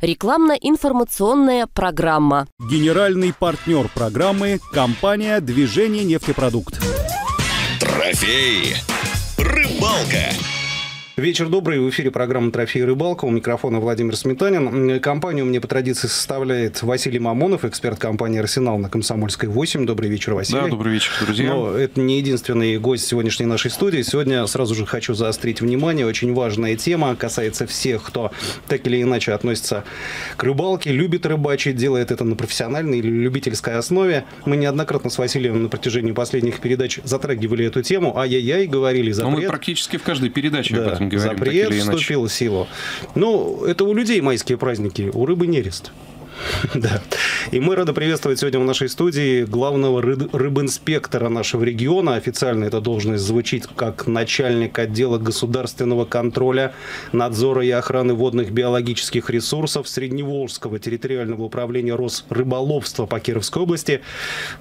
Рекламно-информационная программа. Генеральный партнер программы – компания «Движение нефтепродукт». Трофей. Рыбалка. Вечер добрый. В эфире программа «Трофей рыбалка». У микрофона Владимир Сметанин. Компанию мне по традиции составляет Василий Мамонов, эксперт компании «Арсенал» на Комсомольской 8. Добрый вечер, Василий. Да, добрый вечер, друзья. Но это не единственный гость сегодняшней нашей студии. Сегодня сразу же хочу заострить внимание. Очень важная тема. Касается всех, кто так или иначе относится к рыбалке, любит рыбачить, делает это на профессиональной или любительской основе. Мы неоднократно с Василием на протяжении последних передач затрагивали эту тему. Ай-яй-яй, говорили запрет. Но мы практически в каждой передаче Да, об этом говорим. запрет вступил в силу. Ну, это у людей майские праздники, у рыбы нерест. Да. И мы рады приветствовать сегодня в нашей студии главного ры- рыбинспектора нашего региона. Официально эта должность звучит как начальник отдела государственного контроля, надзора и охраны водных биологических ресурсов Средневолжского территориального управления Росрыболовства по Кировской области.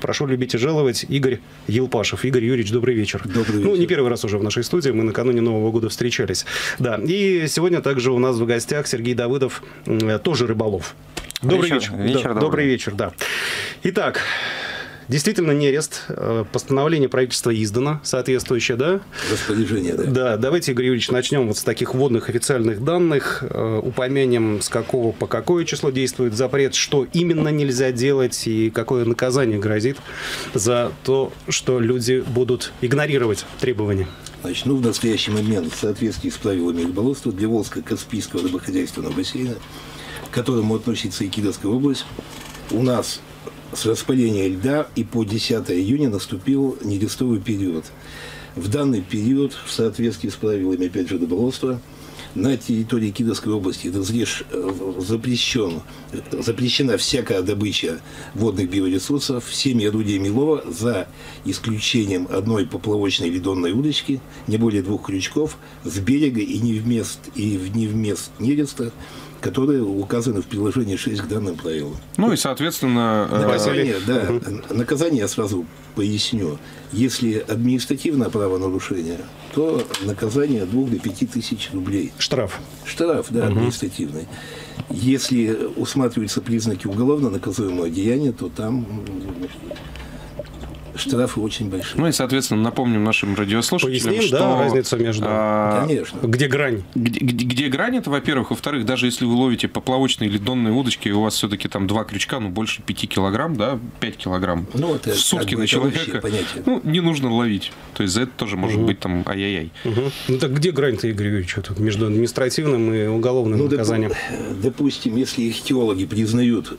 Прошу любить и жаловать Игорь Елпашев. Игорь Юрьевич, добрый вечер. Добрый Ну, не вечер. первый раз уже в нашей студии, мы накануне Нового года встречались. Да, и сегодня также у нас в гостях Сергей Давыдов, тоже рыболов. Добрый Вечер- вечер. вечер Да, добрый. добрый вечер, да. Итак, действительно нерест. Э, Постановление правительства издано соответствующее, да? Распоряжение, да. Да, давайте, Игорь Юрьевич, начнем вот с таких вводных официальных данных. Э, Упомянем, с какого по какое число действует запрет, что именно нельзя делать и какое наказание грозит за то, что люди будут игнорировать требования. Значит, ну, в настоящий момент, в соответствии с правилами рыболовства, для Волжско-Каспийского рыбохозяйственного бассейна, к которому относится и Кировская область, у нас с распыления льда и по 10 июня наступил нерестовый период. В данный период, в соответствии с правилами, опять же, рыболовства, на территории Кировской области разреш... запрещен, запрещена всякая добыча водных биоресурсов всеми орудиями лова за исключением одной поплавочной ледонной удочки, не более двух крючков, с берега и не вмест, и в не вмест нереста, которые указаны в приложении 6 к данным правилам. Ну и, соответственно, э, Наказание, да, наказание я сразу поясню. Если административное правонарушение, то наказание от 2 до 5 тысяч рублей. Штраф. Штраф, да, административный. Если усматриваются признаки уголовно наказуемого деяния, то там штрафы очень большие. ну и, соответственно, напомним нашим радиослушателям, Поясним, что... да, разницу между- а, Конечно. Где грань? Где, где- где грань это, во-первых. Во-вторых, даже если вы ловите поплавочные или донные удочки, и у вас все-таки там два крючка, ну, больше 5 килограмм, да, 5 килограмм Ну, это в сутки на человека, ну, не нужно ловить. То есть за это тоже может быть там ай-яй-яй. Мгм. Ну так где грань-то, Игорь Юрьевич, между административным и уголовным Ну, наказанием? допустим, если ихтиологи признают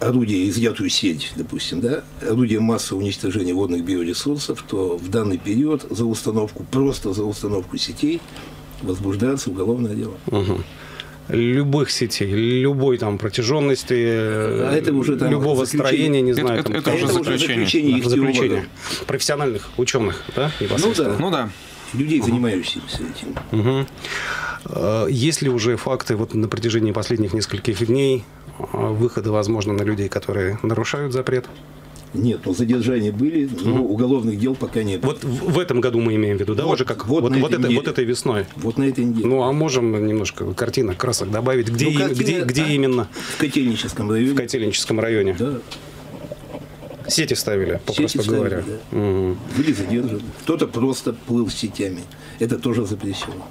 орудие, изъятую сеть, допустим, да, орудие массового уничтожения водных биоресурсов, то в данный период за установку, просто за установку сетей возбуждается уголовное дело. Мгм. Любых сетей, любой там протяженности, А это уже там любого заключение. строения, не Это- знаю. это- там, это уже Это заключение. заключение да, заключение. Профессиональных ученых, да, непосредственно? да. Ну да. Людей, занимающихся этим. Мгм. Э, Есть ли уже факты вот на протяжении последних нескольких дней э, выхода, возможно, на людей, которые нарушают запрет? Нет, ну задержания были, но уголовных дел пока нет. Вот в этом году мы имеем в виду, да, Вот- уже как вот вот, вот, этой это, вот этой весной. Вот на этой неделе. Ну, а можем немножко картинок, красок добавить? Где, Ну, картина, где, где а? именно в Котельническом районе. в Котельническом районе? Да, Сети ставили, попросту ставили, говоря. да. Мгм. были задержаны. Кто-то просто плыл сетями. Это тоже запрещено.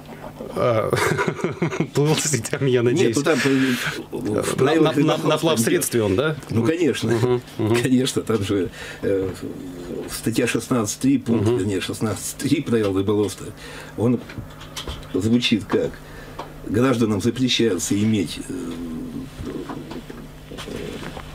Плыл с сетями, я надеюсь. Нет, ну там э, На- на- на- на плавсредстве он, да? Ну, конечно. Конечно, там же э, статья 16.3, пункт, вернее, 16.3 правил рыболовства, он звучит как гражданам запрещается иметь э,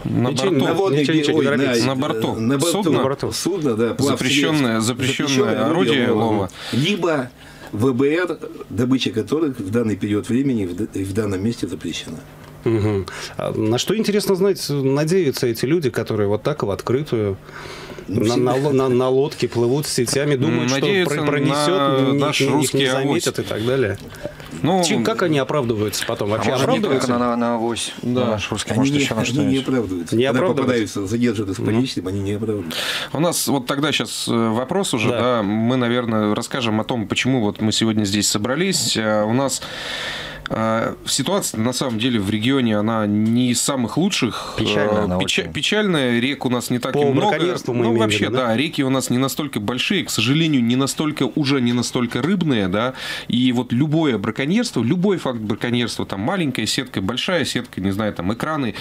На Ничего- борту. на водной- ничего не ой, торопитесь. На борту. на борту, Судна? На судна, да, плавсредств. Запрещенное- запрещенное орудие лова. Либо ВБР, добыча которых в данный период времени в д- в данном месте запрещена. Мгм. А На что интересно знать, надеются эти люди, которые вот так в открытую Ну, на, на- на- на лодке плывут с сетями, думают, Надеются что про- пронесет, на наш их русский не авось. заметят и так далее. Ну, Чем, как они оправдываются потом? Вообще А может, не оправдываются? только на, на авось, Да. на наш русский, Они, может, не, еще на они не оправдываются. Не Когда оправдываются? попадаются, задержаны с поличным, они не оправдываются. У нас вот тогда сейчас вопрос уже, Да. да. мы, наверное, расскажем о том, почему вот мы сегодня здесь собрались. Э, У нас А, Ситуация, на самом деле, в регионе, она не из самых лучших. Печальная А, она печа- очень. Печальная, рек у нас не так По и много. мы ну, вообще, виду, да? да, реки у нас не настолько большие, к сожалению, не настолько, уже не настолько рыбные, да, и вот любое браконьерство, любой факт браконьерства, там, маленькая сетка, большая сетка, не знаю, там, экраны,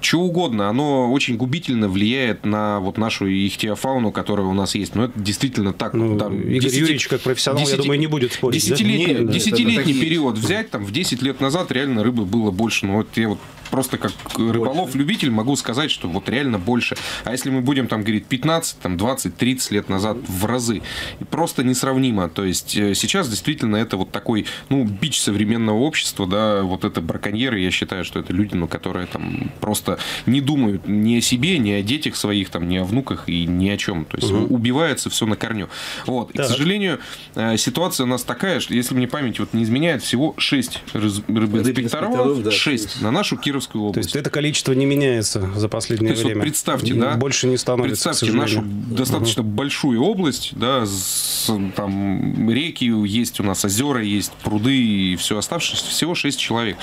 что угодно, оно очень губительно влияет на вот нашу ихтиофауну, которая у нас есть. Но это действительно так. Ну, Там Игорь десяти- Юрьевич, как профессионал, я десяти- думаю, не будет спорить, да? Десятилетний, Нет, да, десятилетний это так и период взять, там, в 10 лет назад реально рыбы было больше. Ну, вот я вот просто как рыболов-любитель могу сказать, что вот реально больше. А если мы будем там говорить 15, там 20, 30 лет назад в разы, просто несравнимо. То есть э, сейчас действительно это вот такой, ну, бич современного общества, да, вот это браконьеры, я считаю, что это люди, ну, которые там просто не думают ни о себе, ни о детях своих, там, ни о внуках и ни о чем. То есть убивается все на корню. Вот. И, к сожалению, э, ситуация у нас такая, что если мне память вот не изменяет, всего 6 рыбоинспекторов, Рыбинспекторов, да, 6 шесть. на нашу Кировскую То область. есть это количество не меняется за последнее То есть вот время. представьте, да, Больше не становится, Представьте нашу достаточно большую область, да, с, там реки есть у нас, озера есть, пруды и все оставшееся, всего 6 человек.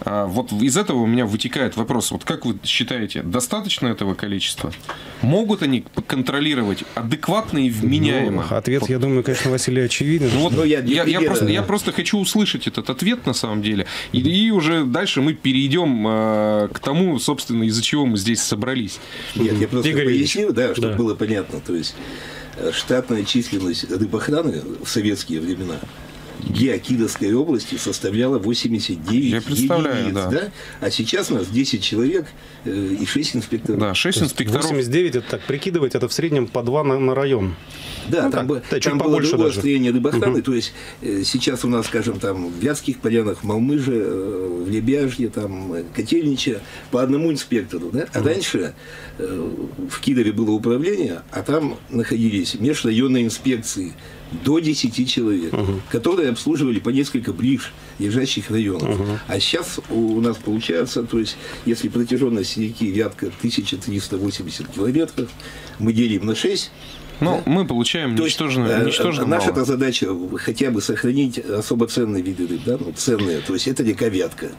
А, вот из этого у меня вытекает вопрос, вот как вы считаете, достаточно этого количества? Могут они контролировать адекватно и вменяемо? Ну, ответ, Вот я думаю, конечно, Василий очевиден. ну вот Ну, я я, я, просто, я просто хочу услышать этот ответ на самом деле. И, и уже дальше мы перейдем э, к тому, собственно, из-за чего мы здесь собрались. Нет, я просто Игорь поясню, да, чтобы Да. было понятно. То есть э, штатная численность рыбохраны в советские времена для Кировской области составляла 89 Я представляю, единиц, да. А сейчас у нас 10 человек э, и 6 инспекторов. Да, 6 инспекторов. 89, это так прикидывать, это в среднем по 2 на, на район. Да, Ну, там, так, бы- да, чуть там было другое даже. строение рыбохраны. То есть э, сейчас у нас, скажем, там в Вятских полянах, в Малмыже, э, в Лебяжье, там, э, Котельниче по одному инспектору. Да? А раньше э, в Кирове было управление, а там находились межрайонные инспекции до 10 человек, которые обслуживали по несколько ближ лежащих районов. А сейчас у, нас получается, то есть если протяженность реки Вятка 1380 километров, мы делим на 6, Ну, мы получаем то есть, ничтожно, э, ничтожно наша мало. задача хотя бы сохранить особо ценные виды рыб, да, ну, ценные, то есть это река Вятка.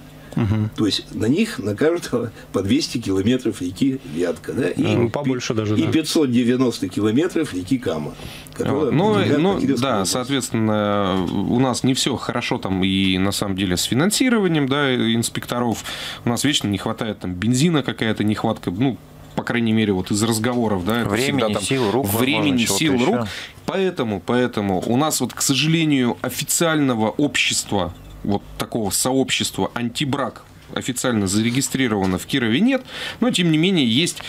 То есть на них на каждого по 200 километров реки Вятка, да, и, Ну, побольше даже, и да. 590 километров реки Кама. Вот. Ну, ну, да, области. соответственно, у нас не все хорошо там и на самом деле с финансированием, да, инспекторов. У нас вечно не хватает там бензина какая-то нехватка, ну, по крайней мере, вот из разговоров, да, это Времени, всегда там сил, рук, времени, сил, еще. рук. Поэтому, поэтому у нас вот, к сожалению, официального общества, вот такого сообщества антибрак официально зарегистрировано в Кирове нет, но тем не менее есть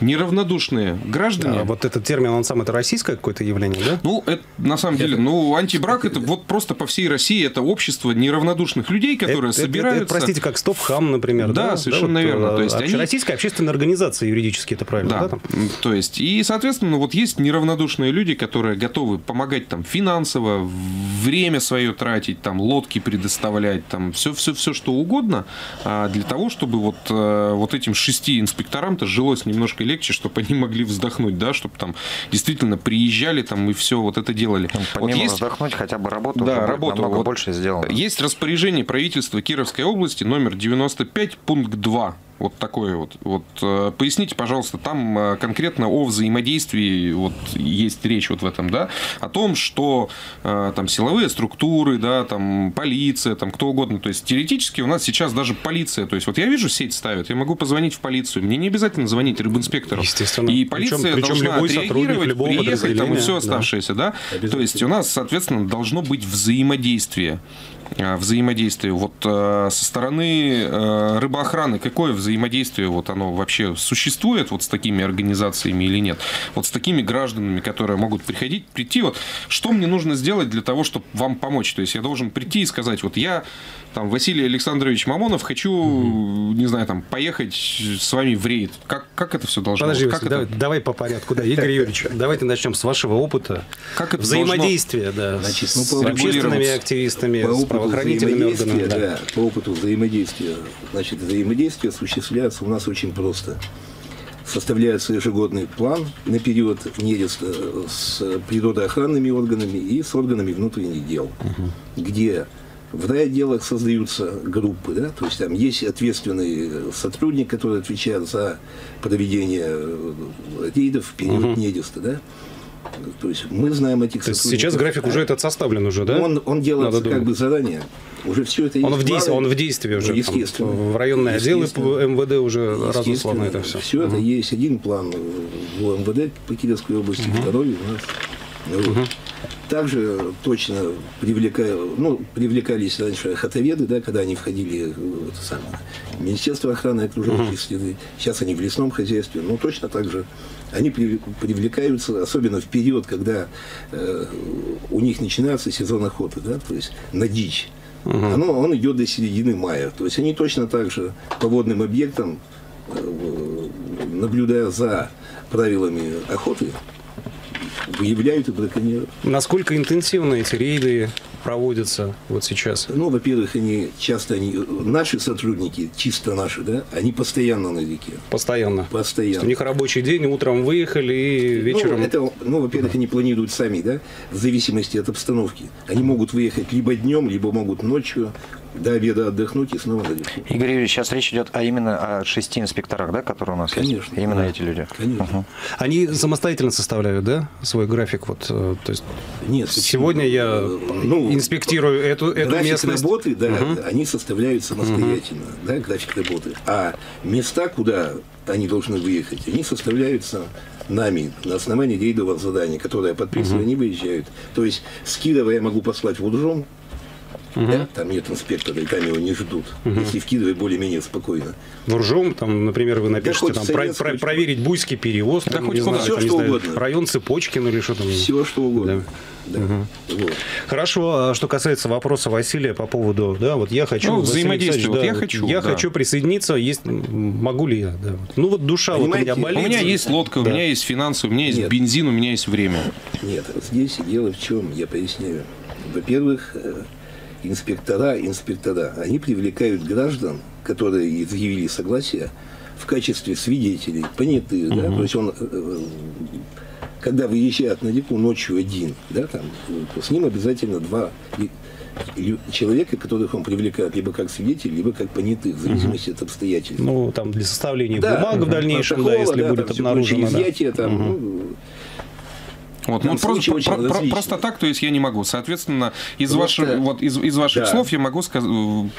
неравнодушные граждане. А вот этот термин, он сам, это российское какое-то явление, да? Ну, это на самом деле, ну, антибрак это вот просто по всей России это общество неравнодушных людей, которые Это- это- собираются. это, простите, как Стоп-Хам, например. Да, совершенно вот, верно. То есть они- Общероссийская общественная организация юридически, это правильно, да? Да, там? то есть, и, соответственно, вот есть неравнодушные люди, которые готовы помогать там финансово, время свое тратить, там, лодки предоставлять, там, все, все, все, что угодно, а, для того, чтобы вот, э, вот этим шести инспекторам-то жилось немножко легче, чтобы они могли вздохнуть, да, чтобы там действительно приезжали там и все вот это делали. Ну, Вот Помимо есть- вздохнуть, хотя бы работу Да, уже работу. намного Вот больше сделано. Есть распоряжение правительства Кировской области номер 95, пункт 2. Вот такое вот. вот э, поясните, пожалуйста, там э, конкретно о взаимодействии вот есть речь вот в этом, да, о том, что э, там силовые структуры, да, там полиция, там кто угодно. То есть теоретически у нас сейчас даже полиция. То есть вот я вижу сеть ставят, я могу позвонить в полицию. Мне не обязательно звонить рыбинспектору. Естественно. И Причем- полиция причем должна любой отреагировать, любого приехать, там и все да. оставшееся, да. То есть у нас, соответственно, должно быть взаимодействие а, взаимодействие вот э, со стороны э, рыбоохраны какое взаимодействие вот оно вообще существует вот с такими организациями или нет? Вот с такими гражданами которые могут приходить прийти? Вот что мне нужно сделать для того чтобы вам помочь? То есть я должен прийти и сказать вот я там Василий Александрович Мамонов хочу не знаю там поехать с вами в рейд. Как как это все должно Подожди, вот как Василий, это? давай, давай по порядку. Да, Игорь Юрьевич, давайте начнем с вашего опыта. Как это Взаимодействия, да, Значит, с, ну, с общественными активистами, по правоохранительными органами. да. да, по опыту взаимодействия, значит, взаимодействие осуществляется у нас очень просто. Составляется ежегодный план на период нереста с природоохранными органами и с органами внутренних дел, где В райотделах создаются группы, да, то есть там есть ответственный сотрудник, который отвечает за проведение э, рейдов в период Мгм. нереста, да. То есть мы знаем этих То сотрудников. сейчас график уже этот составлен уже, да? Ну, Он, он делается Надо как думать. бы заранее. Уже все это Он есть в, действии, он в действии уже. Ну, там, естественно. в районные отделы. МВД уже разослано это все. Все это есть. Один план в МВД по Кировской области, второй у нас. Ну, вот. Также точно привлекаю, ну, привлекались раньше охотоведы, да, когда они входили в это самое, Министерство охраны окружающей среды. Сейчас они в лесном хозяйстве. Но точно так же они при- привлекаются, особенно в период, когда э, у них начинается сезон охоты, да, то есть на дичь. Оно, он идет до середины мая. То есть они точно так же по водным объектам, э, наблюдая за правилами охоты, выявляют и браконьеров. Насколько интенсивно эти рейды проводятся вот сейчас? Ну, во-первых, они часто, они, наши сотрудники, чисто наши, да, они постоянно на реке. Постоянно. То есть Постоянно. у них рабочий день, утром выехали и вечером... Ну, это, ну, во-первых, они планируют сами, да, в зависимости от обстановки. Они могут выехать либо днем, либо могут ночью, до обеда отдохнуть и снова на реку. Игорь Юрьевич, сейчас речь идет а именно о шести инспекторах, да, которые у нас есть? Конечно, Именно да. эти люди. Конечно. Мгм. Они самостоятельно составляют, да, свой график? Вот, э, то есть Нет, почему? сегодня я Э, ну, инспектирую эту, эту график местность. работы, да, они составляют самостоятельно, да, график работы. А места, куда они должны выехать, они составляются нами на основании рейдового задания, которое я подписываю, они выезжают. То есть с Кирова я могу послать в Уджом, да, там нет инспектора, и там его не ждут. Если в Кирове более-менее спокойно. Уржом, там, например, вы напишите, хоть там, в про- про- проверить Буйский перевоз, Да там, хоть не знаю, Всё, там, не что знаю, угодно. район Цепочкин или что там. Все, что угодно. Да. Вот. Хорошо, а что касается вопроса Василия по поводу, да, вот я хочу... Ну, взаимодействие, Александрович, вот да, я хочу, Я да. хочу присоединиться, есть, могу ли я, да. вот. Ну вот душа вот у меня болит. У меня есть лодка, у Да. меня есть финансы, у меня есть Нет. бензин, у меня есть время. Нет, здесь дело в чем, я поясняю. Во-первых, э, инспектора, инспектора, они привлекают граждан, которые изъявили согласие в качестве свидетелей, понятых, да, то есть он, э, э, когда выезжает на реку ночью один, да, там, с ним обязательно два человека, которых он привлекает либо как свидетелей, либо как понятых, в зависимости от обстоятельств. Ну, там для составления Да, бумаг в дальнейшем, да, если да, будет там обнаружено. прочее, да. изъятие, там, ну, Вот, Там ну, просто, про- про- просто так, то есть я не могу. Соответственно, из, Просто- ваших, вот, из, из ваших Да. слов я могу сказать,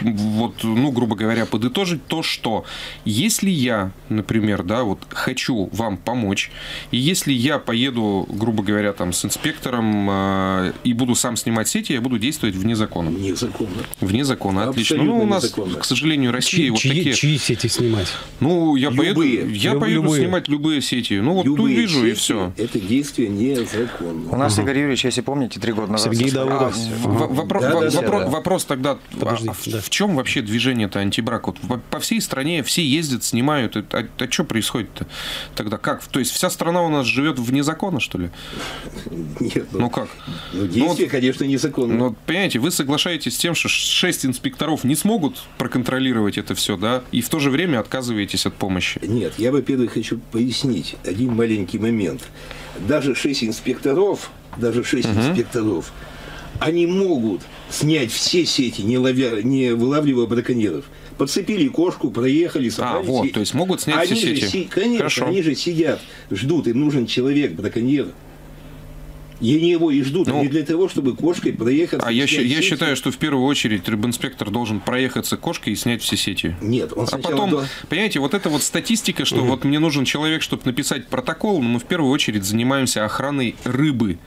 вот, ну, грубо говоря, подытожить то, что если я, например, да, вот хочу вам помочь, и если я поеду, грубо говоря, там с инспектором э, и буду сам снимать сети, я буду действовать вне закона. незаконно. Вне закона, отлично. Абсолютно Ну, у нас, незаконно. к сожалению, Россия Чьи, вот чьи- такие. чьи сети снимать? Ну, я Любые. поеду, я Люб- поеду любые. снимать любые сети. Ну, вот Любые увижу и сети все. Это действие У незаконно. нас, Игорь Юрьевич, если помните, три года назад... Сергей Давыдов. А, В- вопро- Да, да, да, вопро- да. Вопрос тогда, Подожди, а- а в, да. в чем вообще движение-то антибрак? Вот по, по всей стране все ездят, снимают. Это- А, что происходит-то тогда? Как? То есть вся страна у нас живет вне закона, что ли? Нет, Ну как? Ну, действие, вот- конечно, незаконно. Ну, понимаете, вы соглашаетесь с тем, что шесть инспекторов не смогут проконтролировать это все, да, и в то же время отказываетесь от помощи. Нет, я, во-первых, хочу пояснить один маленький момент. Даже шесть инспекторов, даже шесть инспекторов, они могут снять все сети, не, ловя, не вылавливая браконьеров. Подцепили кошку, проехали, собрали А, вот, сеть. то есть могут снять они все же сети. си- конечно, Хорошо. они же сидят, ждут, им нужен человек, браконьер. И они его и ждут, Ну, не для того, чтобы кошкой проехать. А я, щ- я считаю, что в первую очередь рыбинспектор должен проехаться кошкой и снять все сети. Нет, он А потом, до- понимаете, вот эта вот статистика, что вот мне нужен человек, чтобы написать протокол, но мы в первую очередь занимаемся охраной рыбы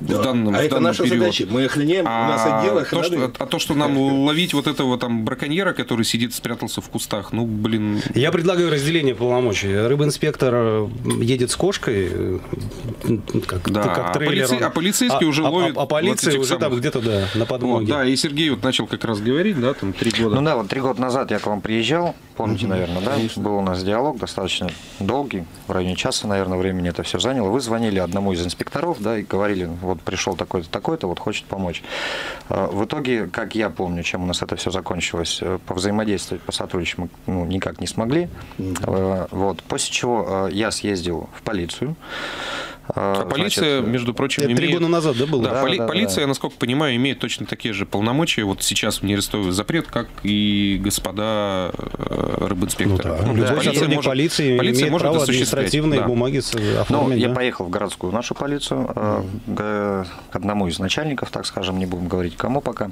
Да. в данном, а в это наша период. задача. Мы охраняем, у нас отдел А охраны. то, что, а то, что нам ловить вот этого там браконьера, который сидит, спрятался в кустах, ну, блин, Я предлагаю разделение полномочий. Рыбинспектор э, едет с кошкой, э, как, Да, как а трейлер. полицей- он- а полицейский уже ловит А, вот полиция этих уже там самых. где-то, да, на вот, подмоге. да, и Сергей вот начал как раз говорить, да, там три года. Ну да, вот три года назад я к вам приезжал, помните, наверное, да? Был у нас диалог достаточно долгий, в районе часа, наверное, времени это все заняло. Вы звонили одному из инспекторов, да, и говорили, вот пришел такой-то, такой-то, вот хочет помочь. А, В итоге, как я помню, чем у нас это все закончилось, э, по взаимодействовать, по сотрудничать мы ну, никак не смогли. Э, Вот. После чего э, я съездил в полицию, А полиция, Значит, между прочим, Это три имеет... года назад, да, было? Да, Да, поли- да, да. полиция, насколько понимаю, имеет точно такие же полномочия. Вот сейчас не арестовывают запрет, как и господа э, рыбинспекторы. Ну, Ну, Любой полиция может- полиции полиция имеет может право осуществлять, административные да. бумаги с- Ну, оформить. я да. поехал в городскую нашу полицию, э, к одному из начальников, так скажем, не будем говорить кому пока, Э,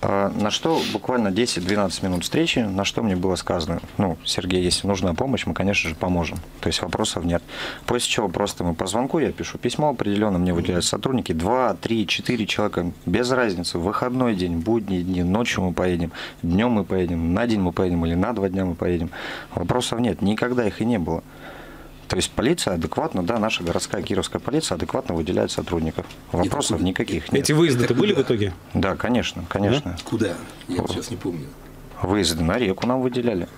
на что буквально 10-12 минут встречи, на что мне было сказано, ну, Сергей, если нужна помощь, мы, конечно же, поможем. То есть вопросов нет. После чего просто мы по звонку, я пишу письмо определенно, мне выделяют сотрудники, 2, 3, 4 человека, без разницы, в выходной день, будние дни, ночью мы поедем, днем мы поедем, на день мы поедем или на два дня мы поедем. Вопросов нет, никогда их и не было. То есть полиция адекватно, да, наша городская кировская полиция адекватно выделяет сотрудников. Вопросов никаких нет. Эти выезды-то были в итоге? Да, конечно, конечно. Куда? Я сейчас не помню. Выезды на реку нам выделяли.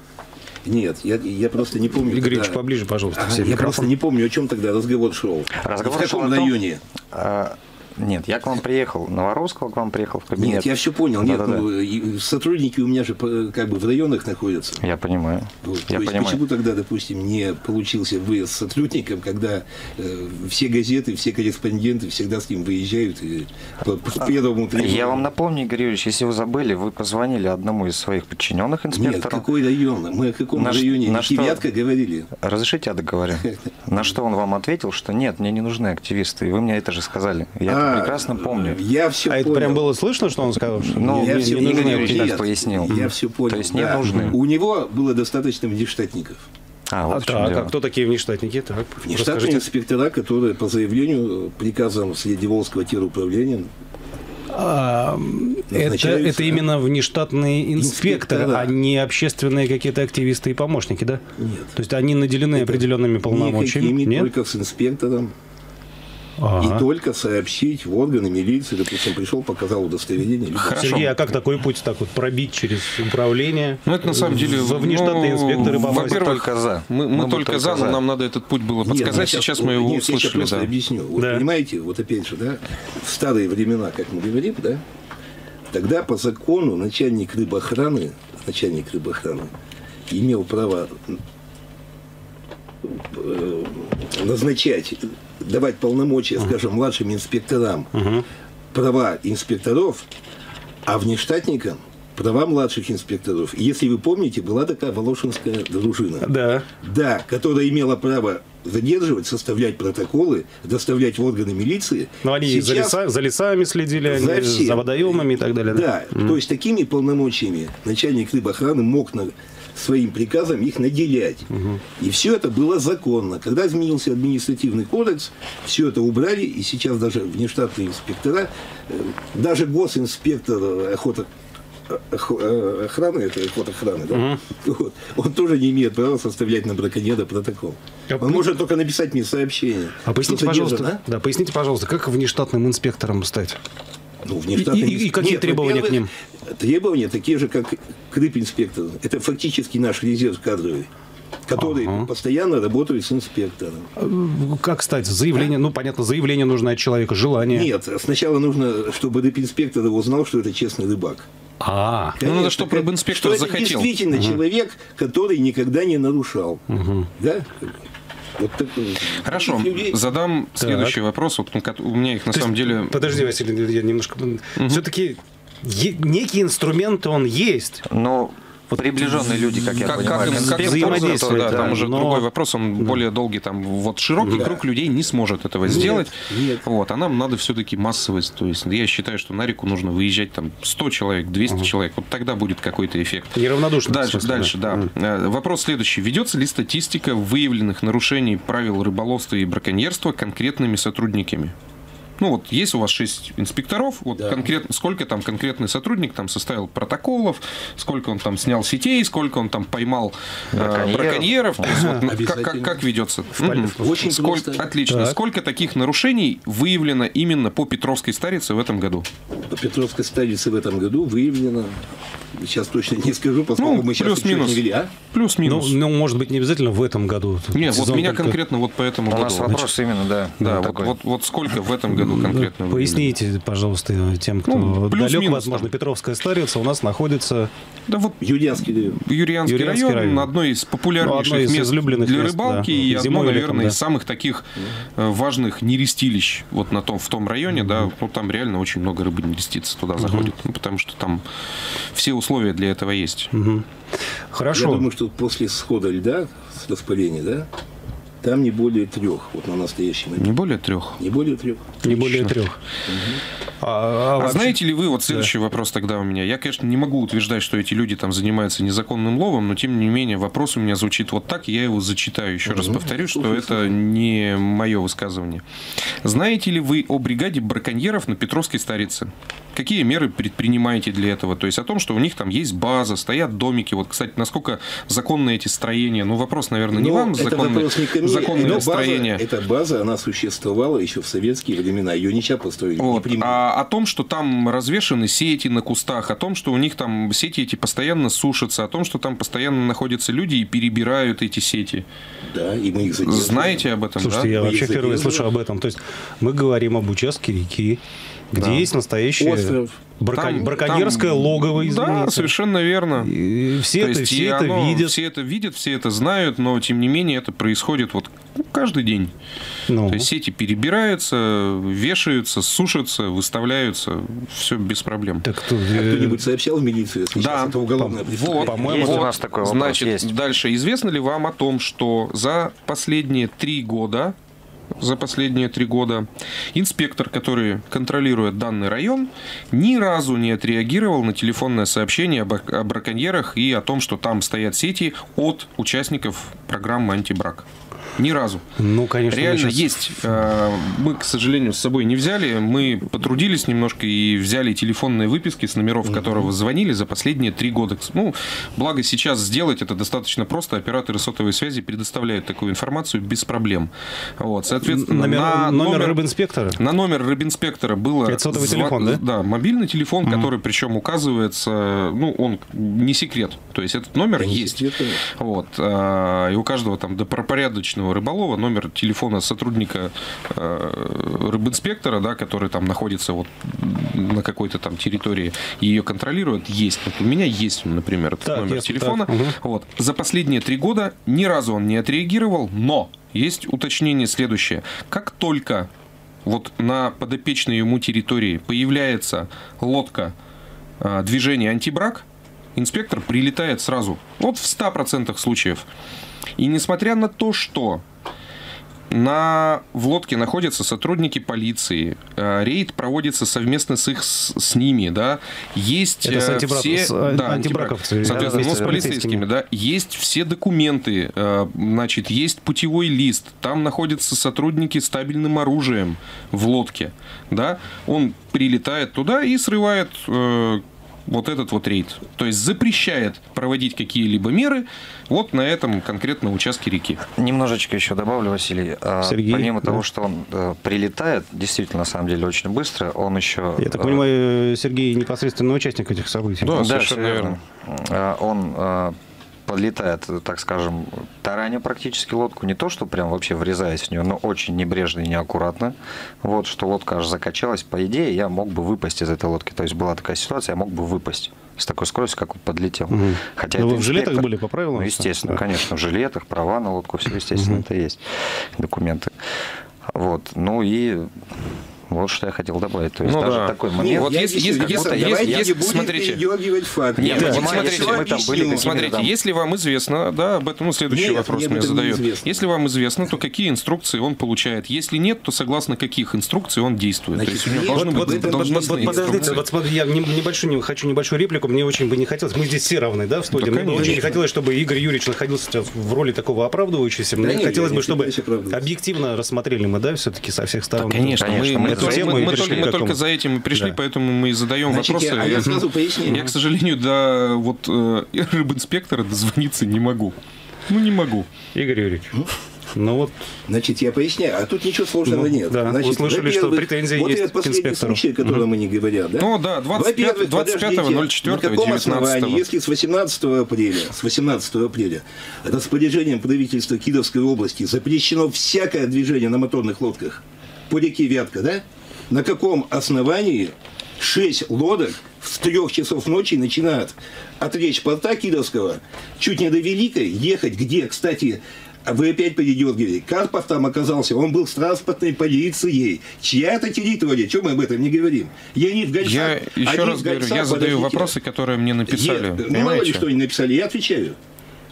Нет, я, я просто не помню. Игорь когда- поближе, пожалуйста, себе я микрофон. просто не помню, о чем тогда разговор шел. Разговор в шел каком о том- районе? А, нет, я к вам приехал, Новорусского к вам приехал в кабинет. Нет, я все понял. Нет, Да-да-да. ну, и сотрудники у меня же как бы в районах находятся. Я понимаю. Вот. Я То есть понимаю. почему тогда, допустим, не получился выезд с сотрудником, когда э, все газеты, все корреспонденты всегда с ним выезжают и по, по первому требованию? Я вам напомню, Игорь Юрьевич, если вы забыли, вы позвонили одному из своих подчиненных Нет, инспекторов. какой район? Мы о каком На районе? на что? Говорили. Разрешите, я договорю. На что он вам ответил, что нет, мне не нужны активисты. И вы мне это же сказали. Я это А, прекрасно помню. Я все А это понял. прям было слышно, что он сказал? что Ну, я не- все не нужны Игорь Юрьевич так пояснил. Я все понял. То есть не да. нужны. У него было достаточно внештатников. А, А, вот чем так, а кто такие внештатники? Так, Внештатные расскажите. инспектора, которые по заявлению, приказом Средневолжского теруправления А, это, это именно внештатные инспекторы, Инспектора. а не общественные какие-то активисты и помощники, да? Нет. То есть они наделены определенными полномочиями? никакими, Нет? только с инспектором. Ага. И только сообщить в органы милиции, допустим, пришел, показал удостоверение. Хорошо. Сергей, а как такой путь так вот пробить через управление? Ну, это на самом деле... Во внештатные ну, инспекторы попасть? Во-первых, только за. Мы, мы Мы только только за, но за. нам надо этот путь было Нет, подсказать. ну, Сейчас мы его нет, я сейчас услышали, просто да. объясню. Вот Да. понимаете, вот опять же, да, в старые времена, как мы говорим, да, тогда по закону начальник рыбоохраны, начальник рыбоохраны имел право э, назначать, давать полномочия, скажем, младшим инспекторам права инспекторов, а внештатникам права младших инспекторов. Если вы помните, была такая Волошинская дружина. Да. Да, которая имела право задерживать, составлять протоколы, доставлять в органы милиции. Но они за, Сейчас- леса- за лесами следили, они За всем. за водоемами и так далее. Да, то есть такими полномочиями начальник рыбоохраны мог на- своим приказом их наделять. И все это было законно. Когда изменился административный кодекс, все это убрали, и сейчас даже внештатные инспектора, э, даже госинспектор э, охота э, охраны, это охота да? Вот. он тоже не имеет права составлять на браконьера протокол. А Он пу- может только написать мне сообщение. А поясните, пожалуйста, содержит, да, поясните, пожалуйста, как внештатным инспектором стать? Ну, внештатный И- и- и какие требования к во-первых, Требования такие же, как к рыбинспектору. Это фактически наш резерв кадровый, который Ага. постоянно работает с инспектором. Как стать? Заявление, ну, понятно, заявление нужно от человека, желание. Нет, сначала нужно, чтобы рыбинспектор узнал, что это честный рыбак. А, Ну, надо, Конечно, чтобы как- рыбинспектор что это захотел. действительно человек, который никогда не нарушал. Да? Вот такой- Хорошо, людей- задам следующий вопрос. Вот, ну, у меня их на То самом есть, деле... Подожди, Василий, я немножко... Все-таки некий инструмент он есть. Но приближенные люди, как я Как, понимаю, как, как взаимодействовать, да, да, там уже но- другой вопрос, он более долгий, там вот широкий Да. круг людей не сможет этого сделать. нет. Вот, а нам надо все-таки массовость. То есть я считаю, что на реку нужно выезжать там 100 человек, 200 человек. Вот тогда будет какой-то эффект. Неравнодушно. Дальше, дальше, да. Э, Вопрос следующий. Ведется ли статистика выявленных нарушений правил рыболовства и браконьерства конкретными сотрудниками? Ну вот есть у вас 6 инспекторов, вот Да. конкретно, сколько там конкретный сотрудник там составил протоколов, сколько он там снял сетей, сколько он там поймал э, Браконьеров. браконьеров. То есть вот, ну, как, как, ведется? Очень Сколько- просто. Отлично. Так. Сколько таких нарушений выявлено именно по Петровской старице в этом году? По Петровской столице в этом году выявлено сейчас точно не скажу, поскольку Ну, мы сейчас плюс-минус. не вели. А? Ну, Плюс-минус. ну, может быть, не обязательно в этом году. Нет, вот меня только- конкретно вот по этому У году. нас вопрос именно, да. Да, ну, вот, вот, вот сколько в этом году конкретно? вы Поясните, пожалуйста, тем, кто Ну, далек, плюс-минус возможно, там. Петровская старица у нас находится? Да вот Юрьянский район. Юрьянский, Юрьянский район, район. одно из популярнейших Ну, одно из мест излюбленных для мест, рыбалки да. и И одно, зимой, и летом, наверное, да. из самых таких э, важных нерестилищ вот на том, в том районе, да, ну там реально очень много рыбы нерестится туда заходит, ну, потому что там все условия для этого есть. Хорошо. Я думаю, что после схода льда, распыления, да, там не более трех, вот на настоящий момент. Не более трех. Не более трех. не более трех. А, а А вообще- знаете ли вы, вот следующий вопрос тогда у меня. Я, конечно, не могу утверждать, что эти люди там занимаются незаконным ловом, но тем не менее вопрос у меня звучит вот так, я его зачитаю. Еще раз повторю, что это не мое высказывание. Знаете ли вы о бригаде браконьеров на Петровской Старице? Какие меры предпринимаете для этого? То есть о том, что у них там есть база, стоят домики. Вот, кстати, насколько законны эти строения? Ну, вопрос, наверное, не Но вам, это законные, вопрос не ко мне. законные Но база- строения. Эта база, она существовала еще в советские времена. Ее не сейчас построили. не Вот. мне. А о том, что там развешаны сети на кустах, о том, что у них там сети эти постоянно сушатся, о том, что там постоянно находятся люди и перебирают эти сети. Да, и мы их задерживаем. Знаете об этом, Слушайте, да? я Мы вообще впервые слышу об этом. То есть мы говорим об участке реки, где Да. есть настоящее Остров. брако- Там- браконьерское там- логово, Да, извините. совершенно верно. И все То это, есть все и это оно- видят. Все это видят, все это знают, но тем не менее это происходит вот каждый день. Ну, То есть сети перебираются, вешаются, сушатся, выставляются, все без проблем. так кто, А э, кто-нибудь сообщал в милицию, если Да. это уголовное Вот? По-моему, вот, у нас такой вопрос, Значит, есть. дальше. Известно ли вам о том, что за последние три года за последние три года инспектор, который контролирует данный район, ни разу не отреагировал на телефонное сообщение об, о браконьерах и о том, что там стоят сети от участников программы «Антибрак». Ни разу. ну, конечно, Реально щас- есть. Э, Мы, к сожалению, с собой не взяли. Мы потрудились немножко и взяли телефонные выписки с номеров, которого звонили за последние три года. Ну, благо сейчас сделать это достаточно просто. Операторы сотовой связи предоставляют такую информацию без проблем. Вот, соответственно, номер, на номер рыбинспектора. на номер рыбинспектора было... Это сотовый зва- телефон, да? Да, мобильный телефон, который причем указывается, ну, он не секрет. То есть этот номер не есть. секрет. Вот. а, И у каждого там добропорядочного рыболова номер телефона сотрудника э, рыбинспектора, да, который там находится вот на какой-то там территории и ее контролирует, есть. Вот у меня есть, например, этот Так, номер телефона. так, мгм. Вот. За последние три года ни разу он не отреагировал, но есть уточнение следующее. Как только вот на подопечной ему территории появляется лодка а, движения антибрак, инспектор прилетает сразу. Вот в 100% случаев. И несмотря на то, что на, в лодке находятся сотрудники полиции, э, рейд проводится совместно с их с, с ними, да, есть Это с э, антибрак- все, с, а, да, антибраковцами, антибрак. соответственно, да, ну, с полицейскими, да, есть все документы, э, значит, есть путевой лист, там находятся сотрудники с стабильным оружием в лодке, да, он прилетает туда и срывает э, вот этот вот рейд. То есть запрещает проводить какие-либо меры вот на этом конкретно участке реки. Немножечко еще добавлю, Василий. А, Сергей, Помимо да. того, что он э, прилетает, действительно, на самом деле, очень быстро, он еще... Я так э, понимаю, Сергей непосредственно участник этих событий. Да. Да, совершенно верно. А, Он подлетает, так скажем, тараня практически лодку, не то, что прям вообще врезаясь в нее, но очень небрежно и неаккуратно. Вот, что лодка аж закачалась. По идее, я мог бы выпасть из этой лодки. То есть была такая ситуация, я мог бы выпасть с такой скоростью, как он подлетел. Мгм. Хотя Но вы в жилетах инспектор- были по правилам? Ну, естественно, Да. конечно, в жилетах, права на лодку, все, естественно, это есть, документы. Вот, ну и вот что я хотел добавить. То есть Ну даже да. такой Нет, момент... вот я если- если- если- давайте если- не будем смотрите. передергивать факты. Нет, Я вот смотрите, мы там были Смотрите, там- если вам известно, да, об этом, ну, следующий Нет, вопрос мне неизвестно. Если вам известно, то какие инструкции он получает? Если нет, то согласно каких инструкций он действует? Значит, то есть у него нет, должны вот- быть вот должностные Вот подождите, вот смотри, я не- небольшую, не, хочу небольшую реплику, мне очень бы не хотелось, мы здесь все равны, да, в студии, Да, мне бы очень не хотелось, чтобы Игорь Юрьевич находился в роли такого оправдывающегося, мне нет, хотелось бы, чтобы объективно рассмотрели мы, да, все-таки со всех сторон. Конечно, Конечно, мы, только, этим мы- и мы только- мы только за этим и пришли, Да. поэтому мы и задаем Значит, вопросы. я- а я сразу поясню. Я, к сожалению, до вот э, рыбинспектора дозвониться не могу. Ну, не могу. Игорь Юрьевич, Ну вот, Значит, я поясняю, а тут ничего сложного Ну, нет. да, Значит, услышали, что претензии вот есть этот к последний инспектору. случай, о котором они говорят, да? Ну да, 25 Во-первых, 25 подождите, 04 на каком 19 основании, если с 18 апреля, с 18 апреля распоряжением правительства Кировской области запрещено всякое движение на моторных лодках по реке Вятка, да? На каком основании 6 лодок с трех часов ночи начинают от речь порта Кировского чуть не до Великой ехать, где, кстати, вы опять передергивали. Карпов там оказался, он был с транспортной полицией. Чья это территория? Чего мы об этом не говорим? Я не в Гольцах. Я еще раз в говорю, Гольцах, я задаю подождите. вопросы, которые мне написали. Нет, ну, мало ли что они написали, я отвечаю.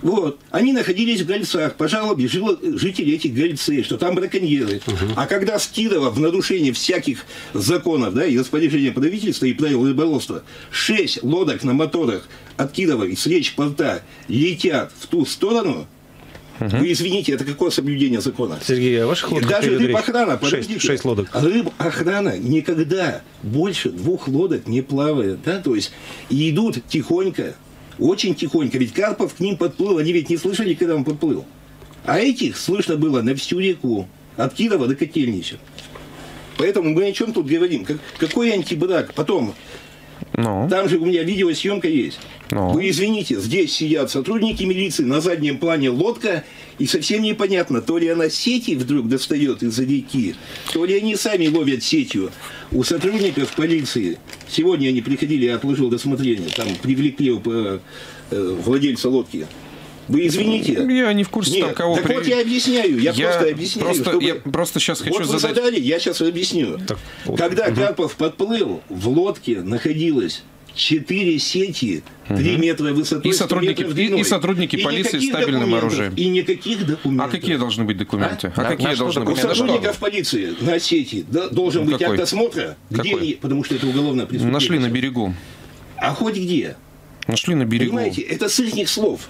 Вот. Они находились в Гольцах, по жалобе жителей этих Гольцей, что там браконьеры. А когда с Кирова в нарушении всяких законов да, и распоряжения правительства и правил рыболовства шесть лодок на моторах от Кирова и с речь порта летят в ту сторону, вы извините, это какое соблюдение закона? Сергей, а ваших лодках Даже речь? рыбоохрана, Шесть, подождите. шесть лодок. Рыбоохрана никогда больше двух лодок не плавает, да, то есть идут тихонько, очень тихонько, ведь Карпов к ним подплыл, они ведь не слышали, когда он подплыл. А этих слышно было на всю реку, от Кирова до Котельнича. Поэтому мы о чем тут говорим? Как- какой антибрак? Потом, Ну, там же у меня видеосъемка есть. Ну. Вы извините, здесь сидят сотрудники милиции, на заднем плане лодка, и совсем непонятно, то ли она сети вдруг достает из-за реки, то ли они сами ловят сетью. У сотрудников полиции, сегодня они приходили, я отложил досмотрение, там привлекли э, э, владельца лодки. Вы извините. я не в курсе, там, Нет, кого так при- вот я объясняю, я, Я просто объясняю. просто- чтобы- я просто щас хочу вот вы задать- задали, я сейчас объясню. вот, Когда Карпов подплыл, в лодке находилось четыре сети, 3 метра высотой, И 100 сотрудники- метров и- длиной. и сотрудники полиции с стабильным оружием. И никаких а документов. какие должны быть документы? А, На- какие должны У быть? что? сотрудников полиции на сети да, должен Ну, быть какой? акт осмотра, где Какой? они, потому что это уголовное преступление. Нашли на берегу. А хоть где. Нашли на берегу. Понимаете, это с их слов.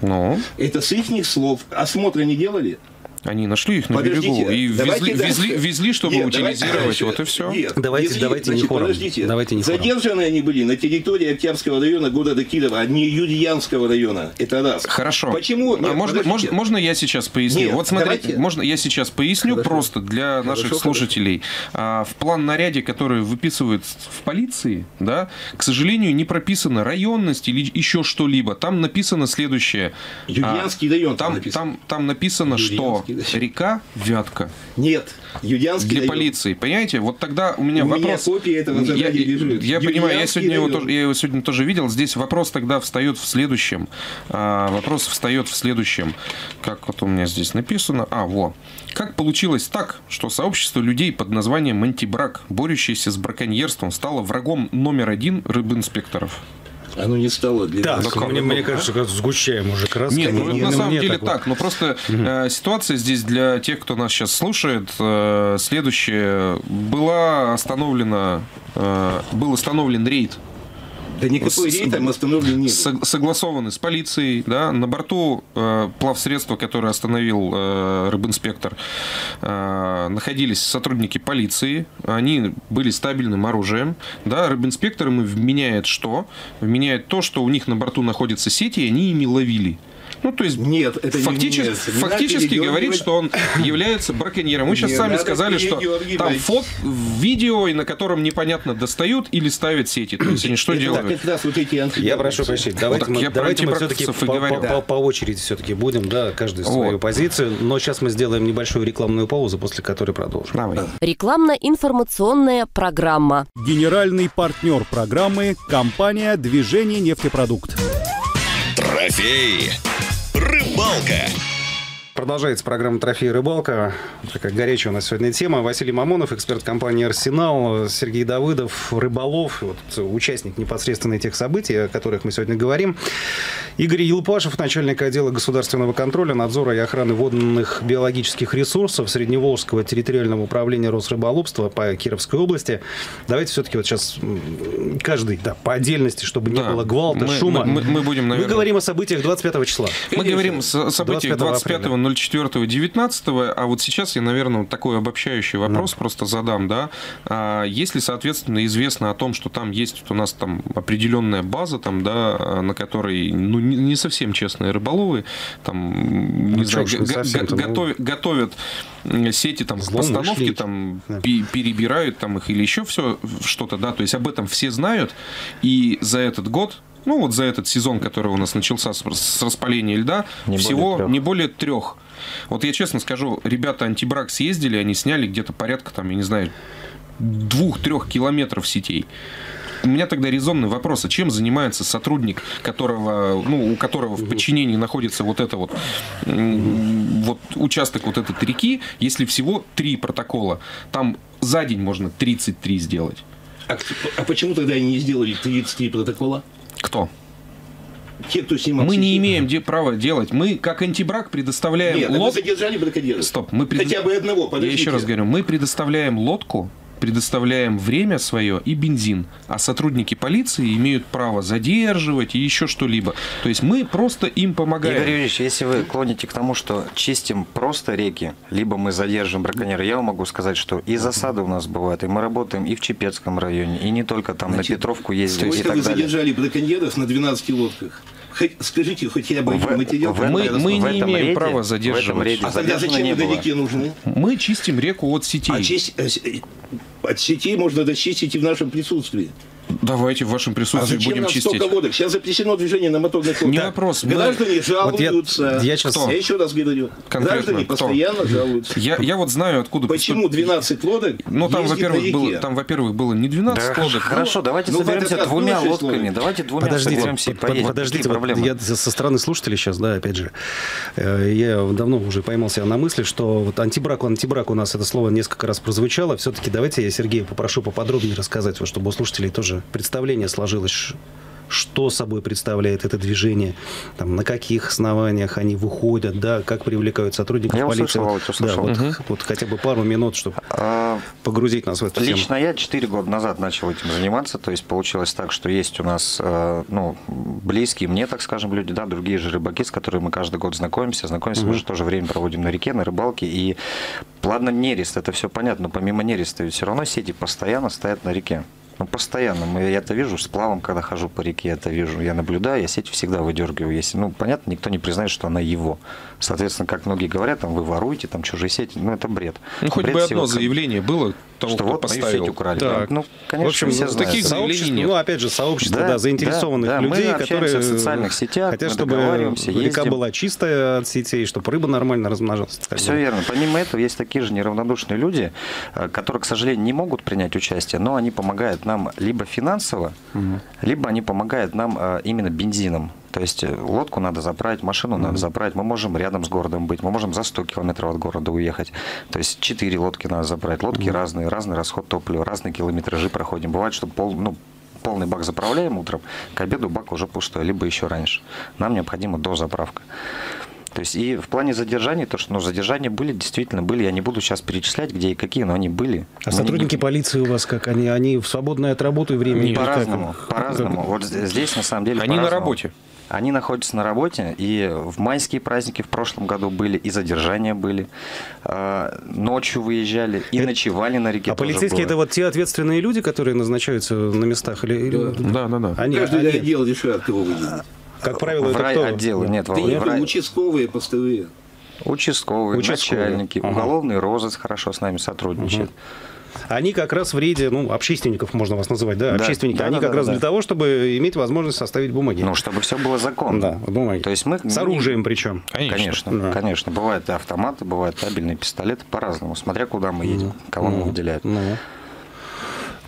Ну, Это с их слов. Осмотра не делали. Они нашли их на Подождите, берегу и давайте везли, везли, везли, чтобы Нет, давайте утилизировать. дальше. Вот и все. Нет, Давайте- если- давайте не значит, хором. Подождите. Давайте не хором. Задержаны они были на территории Октябрьского района города Кирова, а не Юльянского района. Это раз. Хорошо. Почему? А Нет, можно, подождите. можно, можно я сейчас поясню? Нет, вот смотрите, давайте. можно я сейчас поясню Хорошо. просто для наших Хорошо, слушателей. А, в план наряде, который выписывают в полиции, да, к сожалению, не прописана районность или еще что-либо. Там написано следующее. А, Юльянский район там Там, написано. там, там написано, что Юльянский район. Река Вятка Нет, Юльянский для район. полиции. Понимаете? Вот тогда у меня У меня вопрос. копия этого я, лежит. я понимаю, я сегодня, его тоже, я его сегодня тоже видел. Здесь вопрос тогда встает в следующем. А, вопрос встает в следующем. Как вот у меня здесь написано. А, во. Как получилось так, что сообщество людей под названием «Антибрак», борющееся с браконьерством, стало врагом номер один рыбинспекторов? Оно не стало для Так, нас. мне, мне кажется, как сгущаем уже краски. Нет, ну, Мне- на самом мне деле так вот. так. Но просто э, ситуация здесь для тех, кто нас сейчас слушает, э, следующая. Была остановлена, э, был остановлен рейд Да никакой С- рейд там остановлен сог- согласованы с полицией, да, на борту э, плавсредства, которое остановил э, рыбинспектор, э, находились сотрудники полиции, они были стабильным оружием, да, рыбинспектор им вменяет что? Вменяет то, что у них на борту находятся сети, и они ими ловили. Ну, то есть Нет, это фактически. Не фактически говорит, что он является браконьером. Мы сейчас Не сами сказали, что там фото, видео, и на котором непонятно достают или ставят сети. То есть они что Это делают? как раз вот эти. Я прошу прощения. Давайте так мы, я про давайте мы все-таки по, по- по- по очереди все-таки будем, да, каждый свою Вот. позицию. Но сейчас мы сделаем небольшую рекламную паузу, после которой продолжим. Давай. Рекламно-информационная программа. Генеральный партнер программы – компания «Движение нефтепродукт». Трофей. Рыбалка. Продолжается программа «Трофей рыбалка». Такая горячая у нас сегодня тема. Василий Мамонов, эксперт компании «Арсенал», Сергей Давыдов, рыболов, вот, участник непосредственно этих событий, о которых мы сегодня говорим. Игорь Елпашев, начальник отдела государственного контроля, надзора и охраны водных биологических ресурсов Средневолжского территориального управления Росрыболовства по Кировской области. Давайте все-таки вот сейчас каждый, да, по отдельности, чтобы не Да. было гвалта, Мы- шума. мы- мы будем, Мы наверное- говорим о событиях 25 числа. Мы говорим о событиях 25 апреля. 04.19, а вот сейчас я, наверное, вот такой обобщающий вопрос просто задам, да. А Если, соответственно, известно о том, что там есть вот у нас там определенная база, там, да, на которой, ну, не не совсем честные рыболовы, там, не Ну, знаю, чё ж, не г- г- совсем-то, ну. готовят, м, сети там Злоумышленники. постановки, там Да. пе- перебирают там их или еще все что-то, да, то есть об этом все знают, и за этот год ну вот за этот сезон, который у нас начался с, с распаления льда, Не более всего трёх. не более трех. Вот я честно скажу, ребята антибрак съездили, они сняли где-то порядка там, я не знаю, двух-трех километров сетей. У меня тогда резонный вопрос, а чем занимается сотрудник, которого, ну, у которого в подчинении находится вот это вот, вот участок вот этот реки, если всего три протокола, там за день можно 33 сделать. А, а почему тогда они не сделали 33 протокола? Кто? Те, кто снимал Мы не имеем де- права делать. Мы, как антибрак, предоставляем Нет, так вы лод- задержали браконьеров. Стоп, мы предо- Хотя бы одного, Я подождите. еще раз говорю, мы предоставляем лодку, предоставляем время свое и бензин, а сотрудники полиции имеют право задерживать и еще что-либо. То есть мы просто им помогаем. Игорь Юрьевич, если вы клоните к тому, что чистим просто реки, либо мы задержим браконьера, я вам могу сказать, что и засады у нас бывают, и мы работаем и в Чепецком районе, и не только там Значит, на Петровку ездим и Сколько так вы далее. задержали браконьеров на 12 лодках? Хоть- скажите хотя бы В- материал. в этом- Мы- мы не имеем рейде- права задерживать. А тогда зачем реке нужны? Мы чистим реку от сетей. А честь- э, э, от сетей можно дочистить и в нашем присутствии. Давайте в вашем А присутствии зачем будем нам чистить. столько лодок? Сейчас запрещено движение на моторных лодках. Не вопрос. Мы- Граждане жалуются. я щас- Я еще раз говорю. Конкретно Граждане кто? постоянно жалуются. Я, я вот знаю, откуда... Почему поступ- 12 лодок Ну, там, во-первых, было, там, во-первых, было не 12 Да, лодок. хорошо, давайте ну, соберемся раз двумя шесть лодками. лодок. Давайте двумя Подождите, соберемся и под- поедем. подождите, вот я со стороны слушателей сейчас, да, опять же, э, я давно уже поймался на мысли, что вот антибрак, антибрак у нас это слово несколько раз прозвучало. Все-таки давайте я Сергея попрошу поподробнее рассказать, вот, чтобы у слушателей тоже представление сложилось, что собой представляет это движение, там, на каких основаниях они выходят, да, как привлекают сотрудников Я полиции. услышал, да, услышал. вот, Мгм. вот хотя бы пару минут, чтобы А, погрузить нас в эту тему. Лично я 4 года назад начал этим заниматься, то есть получилось так, что есть у нас э, ну, близкие мне, так скажем, люди, да, другие же рыбаки, с которыми мы каждый год знакомимся, знакомимся, мы же тоже время проводим на реке, на рыбалке, и ладно, нерест, это все понятно, но помимо нереста ведь все равно сети постоянно стоят на реке. Ну, постоянно. Мы, я это вижу с плавом, когда хожу по реке, это вижу. Я наблюдаю, я сеть всегда выдергиваю. Если, ну, понятно, никто не признает, что она его. Соответственно, как многие говорят, там, вы воруете, там, чужие сети. Ну, это бред. Ну, хоть Бред бы всего одно кон- заявление было того, что кто вот мою поставил. сеть украли. Так. Ну, конечно, в общем, все знают. таких нет. ну, опять же, сообщество, да, Да, заинтересованных да, да, мы людей, общаемся которые в социальных сетях, хотят, мы чтобы река ездим. была чистая от сетей, чтобы рыба нормально размножалась. Все бы. верно. Помимо этого, есть такие же неравнодушные люди, э, которые, к сожалению, не могут принять участие, но они помогают нам либо финансово, либо они помогают нам э, именно бензином. То есть э, лодку надо заправить, машину надо заправить. Мы можем рядом с городом быть, мы можем за 100 километров от города уехать. То есть 4 лодки надо заправить. Лодки разные, разный расход топлива, разные километражи проходим. Бывает, что пол, ну, полный бак заправляем утром, к обеду бак уже пустой, либо еще раньше. Нам необходима дозаправка. То есть и в плане задержаний, то, что ну, задержания были, действительно были, я не буду сейчас перечислять, где и какие, но они были. А Мы сотрудники не- полиции у вас как? Они, они в свободное от работы время? По-разному, по-разному. Вот здесь на самом деле Они на работе. Они находятся на работе, и в майские праздники в прошлом году были, и задержания были. А, Ночью выезжали, и Это- ночевали на реке. А полицейские было. это вот те ответственные люди, которые назначаются на местах? Или, или- Да, да, да. Они, Каждый они, отдел решает, кого выделить. Как правило, в это рай кто? отделы, нет, Да нет, рай- участковые, постовые. участковые, Участковые. начальники, Ага. уголовный розыск хорошо с нами сотрудничает. Они как раз в рейде, ну, общественников можно вас называть, да, Да. общественники, Да, они да, как да, раз да. для того, чтобы иметь возможность составить бумаги. Ну, чтобы все было законно. да, бумаги. То есть мы С оружием причем. Конечно, Да. конечно. Бывают и автоматы, бывают табельные пистолеты, по-разному, смотря куда мы едем, кого нам выделяют. Ну,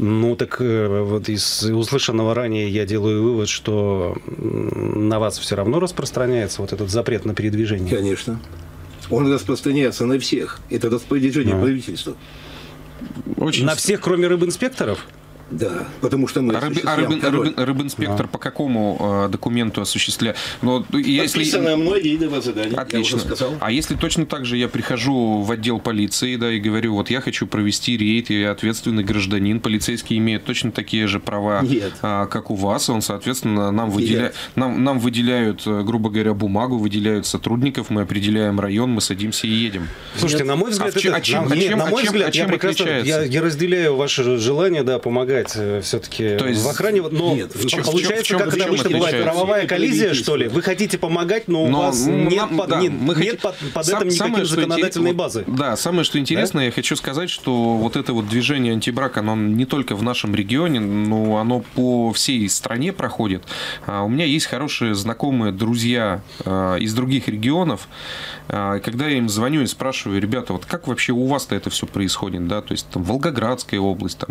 ну так э, вот из услышанного ранее я делаю вывод, что на вас все равно распространяется вот этот запрет на передвижение. Конечно. Он распространяется на всех. Это распоряжение Да. правительства. Очень На всех, кроме рыбинспекторов? Да, потому что мы А, рыб- а осуществляем рыб- контроль. рыб- рыбинспектор по какому э, документу осуществляет? Но если... Подписано мной рейдовое задание, я Отлично. уже сказал. А если точно так же я прихожу в отдел полиции, да, и говорю, вот я хочу провести рейд, я ответственный гражданин, полицейский имеет точно такие же права, Нет. а, как у вас, он, соответственно, нам, выделя... Нет. нам, нам выделяют, э, грубо говоря, бумагу, выделяют сотрудников, мы определяем район, мы садимся и едем. Слушайте, на мой взгляд, А чем- это- а чем- на- а нет, чем- на а мой чем- взгляд, а чем я прекрасно, я, я разделяю ваше желание, да, помогать все-таки То есть- в охране, но Нет, в чем- в получается, чем- как в это чем обычно бывает, правовая коллизия, что ли? Вы хотите помогать, но у Но, вас ну, нет, нам- под, да, нет, мы нет под, под Сам- этим самое, законодательной интерес- базы. Да, самое, что интересно, я хочу сказать, что вот это вот движение антибрак, оно не только в нашем регионе, но оно по всей стране проходит. А, У меня есть хорошие знакомые, друзья а, из других регионов. А, Когда я им звоню и спрашиваю, ребята, вот как вообще у вас-то это все происходит, да, то есть там Волгоградская область, там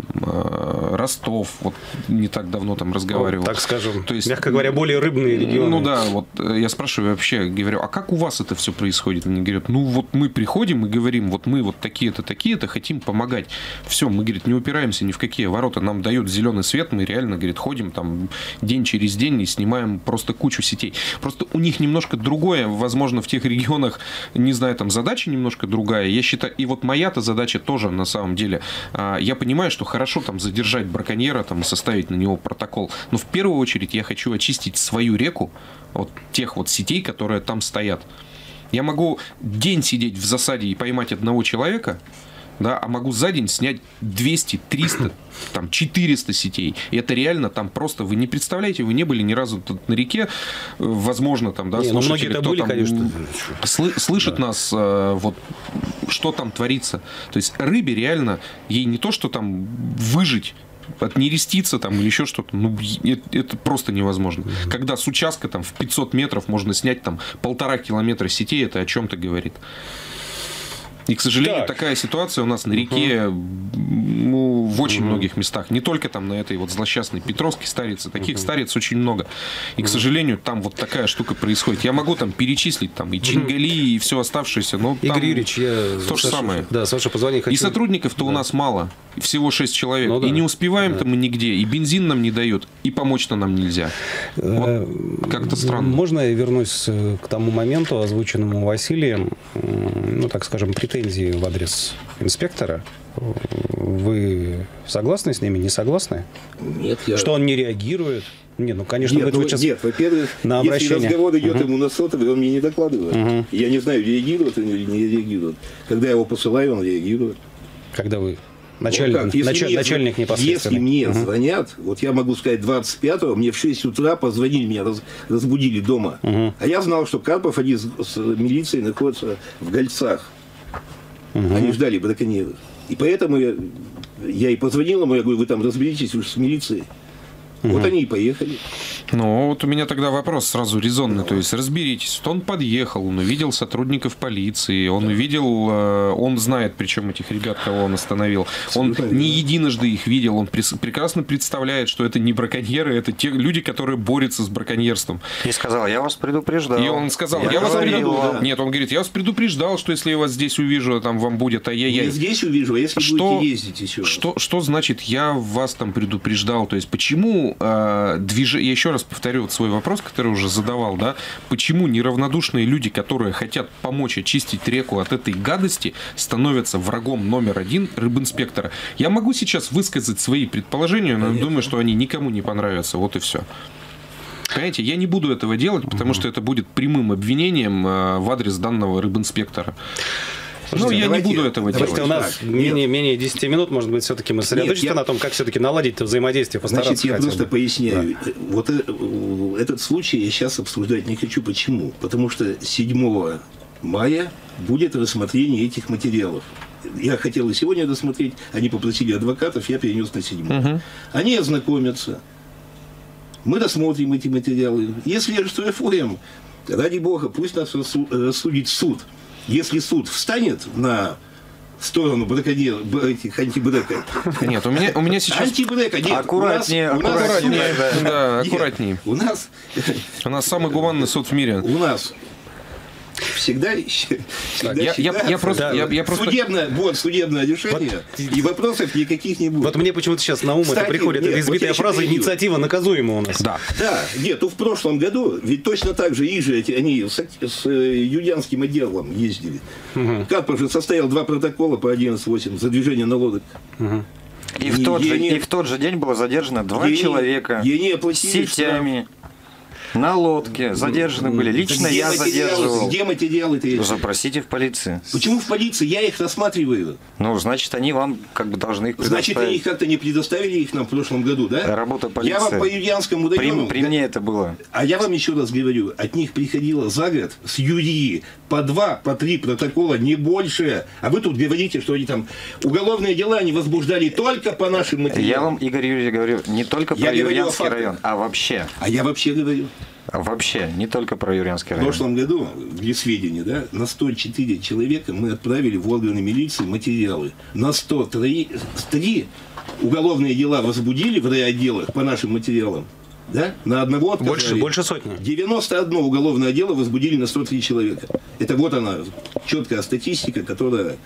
Ростов, вот не так давно там разговаривал. Так скажем, То есть- мягко говоря, более рыбные регионы. Ну да, вот э, я спрашиваю вообще, говорю, а как у вас это все происходит? Они говорят, ну вот мы приходим и говорим, вот мы вот такие-то, такие-то, хотим помогать. Все, мы, говорит, не упираемся ни в какие ворота, нам дают зеленый свет, мы реально, говорит, ходим там день через день и снимаем просто кучу сетей. Просто у них немножко другое, возможно, в тех регионах, не знаю, там задача немножко другая. Я считаю, и вот моя-то задача тоже на самом деле. а, Я понимаю, что хорошо там задержать браконьера, там и составить на него протокол, но в первую очередь я хочу очистить свою реку от тех вот сетей, которые там стоят. Я могу день сидеть в засаде и поймать одного человека, да, а могу за день снять 200, 300, там, 400 сетей. И это реально там просто, вы не представляете, вы не были ни разу тут на реке, возможно, там, да, Не, ну, слушатели, многие-то кто были, там, конечно. м, слы- слышит нас, э, вот, что там творится. То есть рыбе реально, ей не то, что там выжить, отнереститься там или еще что-то, ну, е- это просто невозможно. Когда с участка там в 500 метров можно снять там полтора километра сетей, это о чем-то говорит. И, к сожалению, Так. такая ситуация у нас на реке ну, в очень многих местах. Не только там на этой вот злосчастной Петровской старице. Таких стариц очень много. И, к сожалению, там вот такая штука происходит. Я могу там перечислить там и Чингали, и все оставшееся, но Игорь Юрьевич, я... то же Саша- самое. Да, Саша, позвони, хочу... И сотрудников-то у нас мало. Всего 6 человек. Ну да. И не успеваем-то мы нигде. И бензин нам не дают. И помочь-то нам нельзя. Э, Вот как-то странно. Можно я вернусь э, к тому моменту, озвученному Василием, ну, так скажем, претензии в адрес инспектора? Вы согласны с ними, не согласны? Нет, я... Что он не реагирует? Не, ну, конечно, Нет, вы ну, сейчас... нет, во-первых, на если обращение. разговор идет Мгм. ему на сотовый, он мне не докладывает. Я не знаю, реагирует он или не реагирует. Когда я его посылаю, он реагирует. Когда вы... Начальник, Вот как, если началь- мне- начальник непосредственно. Если мне Мгм. звонят, вот я могу сказать 25-го, мне в 6 утра позвонили, меня раз- разбудили дома. А я знал, что Карпов, они с, с милицией находятся в Гольцах. Они ждали браконьеров. И поэтому я, я и позвонил ему, я говорю, вы там разберитесь уж с милицией. Вот они и поехали. Ну, вот у меня тогда вопрос сразу резонный. То есть, разберитесь. Вот он подъехал, он увидел сотрудников полиции, он увидел, э, он знает, причем этих ребят, кого он остановил. Он не единожды их видел, он прекрасно представляет, что это не браконьеры, это те люди, которые борются с браконьерством. И сказал, я вас предупреждал. И он сказал, я, Я вас предупреждал. вам. Нет, он говорит, я вас предупреждал, что если я вас здесь увижу, там вам будет ай-яй-яй. Я здесь увижу, а если Что- будете ездить еще. раз? Что, что значит я вас там предупреждал? То есть почему э, движение... Я еще раз повторю вот свой вопрос, который уже задавал, да? Почему неравнодушные люди, которые хотят помочь очистить реку от этой гадости, становятся врагом номер один рыбинспектора? Я могу сейчас высказать свои предположения, но я думаю, что они никому не понравятся. Вот и все. Понимаете, я не буду этого делать, потому что это будет прямым обвинением э, в адрес данного рыбинспектора. Ну, Слушайте, я давайте- не буду этого давайте Слушайте, у делать. нас Так, менее, менее 10 минут, может быть, все-таки мы сосредоточимся я- на том, как все-таки наладить это взаимодействие, постараться Значит, я хотя просто бы. поясняю. Вот э, э, этот случай я сейчас обсуждать не хочу. Почему? Потому что 7 мая будет рассмотрение этих материалов. Я хотел и сегодня досмотреть, они попросили адвокатов, я перенес на 7. Они ознакомятся. Мы досмотрим эти материалы. Если штрафуем, ради бога, пусть нас рассу- рассудит суд. Если суд встанет на сторону браконьеров, этих антибрека, Нет, у меня, у меня сейчас... Антибрека, нет. Аккуратнее, у нас, у нас аккуратнее, да. Да, Нет, аккуратнее. У нас, У нас самый гуманный суд в мире. у нас всегда, всегда я- я- я просто- считается, я- я просто- судебное, вот судебное решение, и вопросов никаких не будет. Вот мне почему-то сейчас на ум это приходит нет, избитая фраза «инициатива наказуема у нас». Да. Да, нет, ну в прошлом году ведь точно так же и же эти, они с, с э, Юлианским отделом ездили. Карпов же составил два протокола по 11.8 за движение на лодок. И в, Не- тот же, не- и в тот же день было задержано два Ей- человека ей не с сетями на лодке. Задержаны были. Лично Где я материалы- задерживал. Где материалы-то эти? Запросите в полиции. Почему в полиции? Я их рассматриваю. Ну, значит, они вам как бы должны их Значит, они предоставить. как-то не предоставили их нам в прошлом году, да? Работа Я вам полиции. по Юлианскому При, району... при мне это было. А я вам еще раз говорю, от них приходило за год с юрии по два, по три протокола, не больше. А вы тут говорите, что они там уголовные дела они возбуждали только по нашим материалам. Я вам, Игорь Юрьевич, говорю не только Я про о Юрьянский район, а вообще. А я вообще говорю, Вообще, не только про Юрьянский в район. прошлом году, для сведения, да, на 104 человека мы отправили в органы милиции материалы. На 103 3 уголовные дела возбудили в райотделах по нашим материалам. Да? На одного отказали. Больше, больше сотни. 91 уголовное дело возбудили на 103 человека. Это вот она, четкая статистика, которая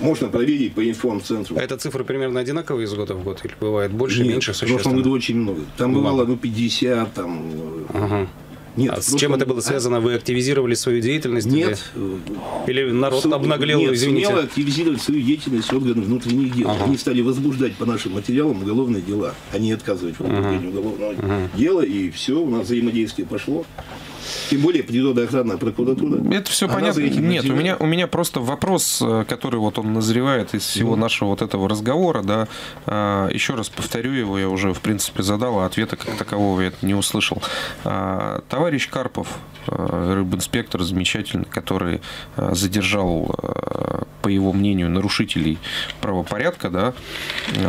можно проверить по информцентру. А это цифры примерно одинаковые из года в год? Или бывает больше, Нет, меньше, В прошлом году существенно? очень много. Там бывало, ну, 50, там... э, Ага. Нет, А с чем это было связано? Вы активизировали свою деятельность? Нет. Или, или народ Сум- обнаглел, Нет, извините? сумела активизировать свою деятельность органов внутренних дел. Ага. Они стали возбуждать по нашим материалам уголовные дела, а не отказывать в возбуждении уголовного дела. И все, у нас взаимодействие пошло. Тем более природоохранная прокуратура. Это все Она понятно. Нет, у меня, у меня просто вопрос, э, который вот он назревает из всего нашего вот этого разговора, да. А, Еще раз повторю его, я уже, в принципе, задал, а ответа как такового я не услышал. А, Товарищ Карпов, рыбинспектор замечательный, который э, задержал, э, по его мнению, нарушителей правопорядка, да,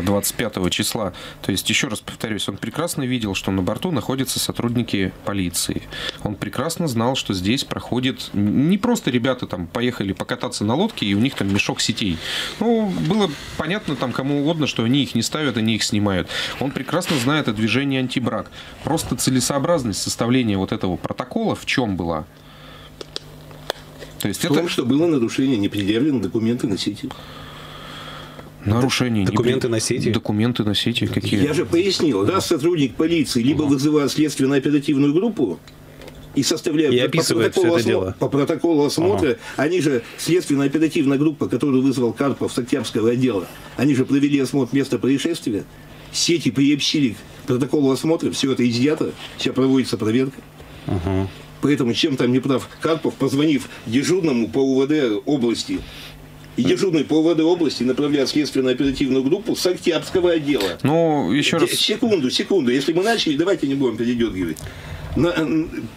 25 числа. То есть, еще раз повторюсь, он прекрасно видел, что на борту находятся сотрудники полиции. Он прекрасно знал, что здесь проходит не просто ребята там поехали покататься на лодке, и у них там мешок сетей. Ну, было понятно там кому угодно, что они их не ставят, они их снимают. Он прекрасно знает о движении антибрак. Просто целесообразность составления вот этого протокола в чем была? То есть В это том, что было нарушение, не предъявлены документы на сети. нарушение. не Документы на сети? Документы на сети какие? Я же пояснил, раз сотрудник полиции либо вызывает следственно-оперативную группу и составляет И по протоколу осмо- дело. По протоколу осмотра, они же, следственно-оперативная группа, которую вызвал Карпов с Октябрьского отдела, они же провели осмотр места происшествия, сети приобщили к протоколу осмотра, все это изъято, сейчас проводится проверка. Поэтому чем там не прав Карпов, позвонив дежурному по УВД области, и дежурный по УВД области направляет следственно-оперативную группу с Октябрьского отдела. Ну, еще раз. Секунду, секунду. Если мы начали, давайте не будем передергивать. На,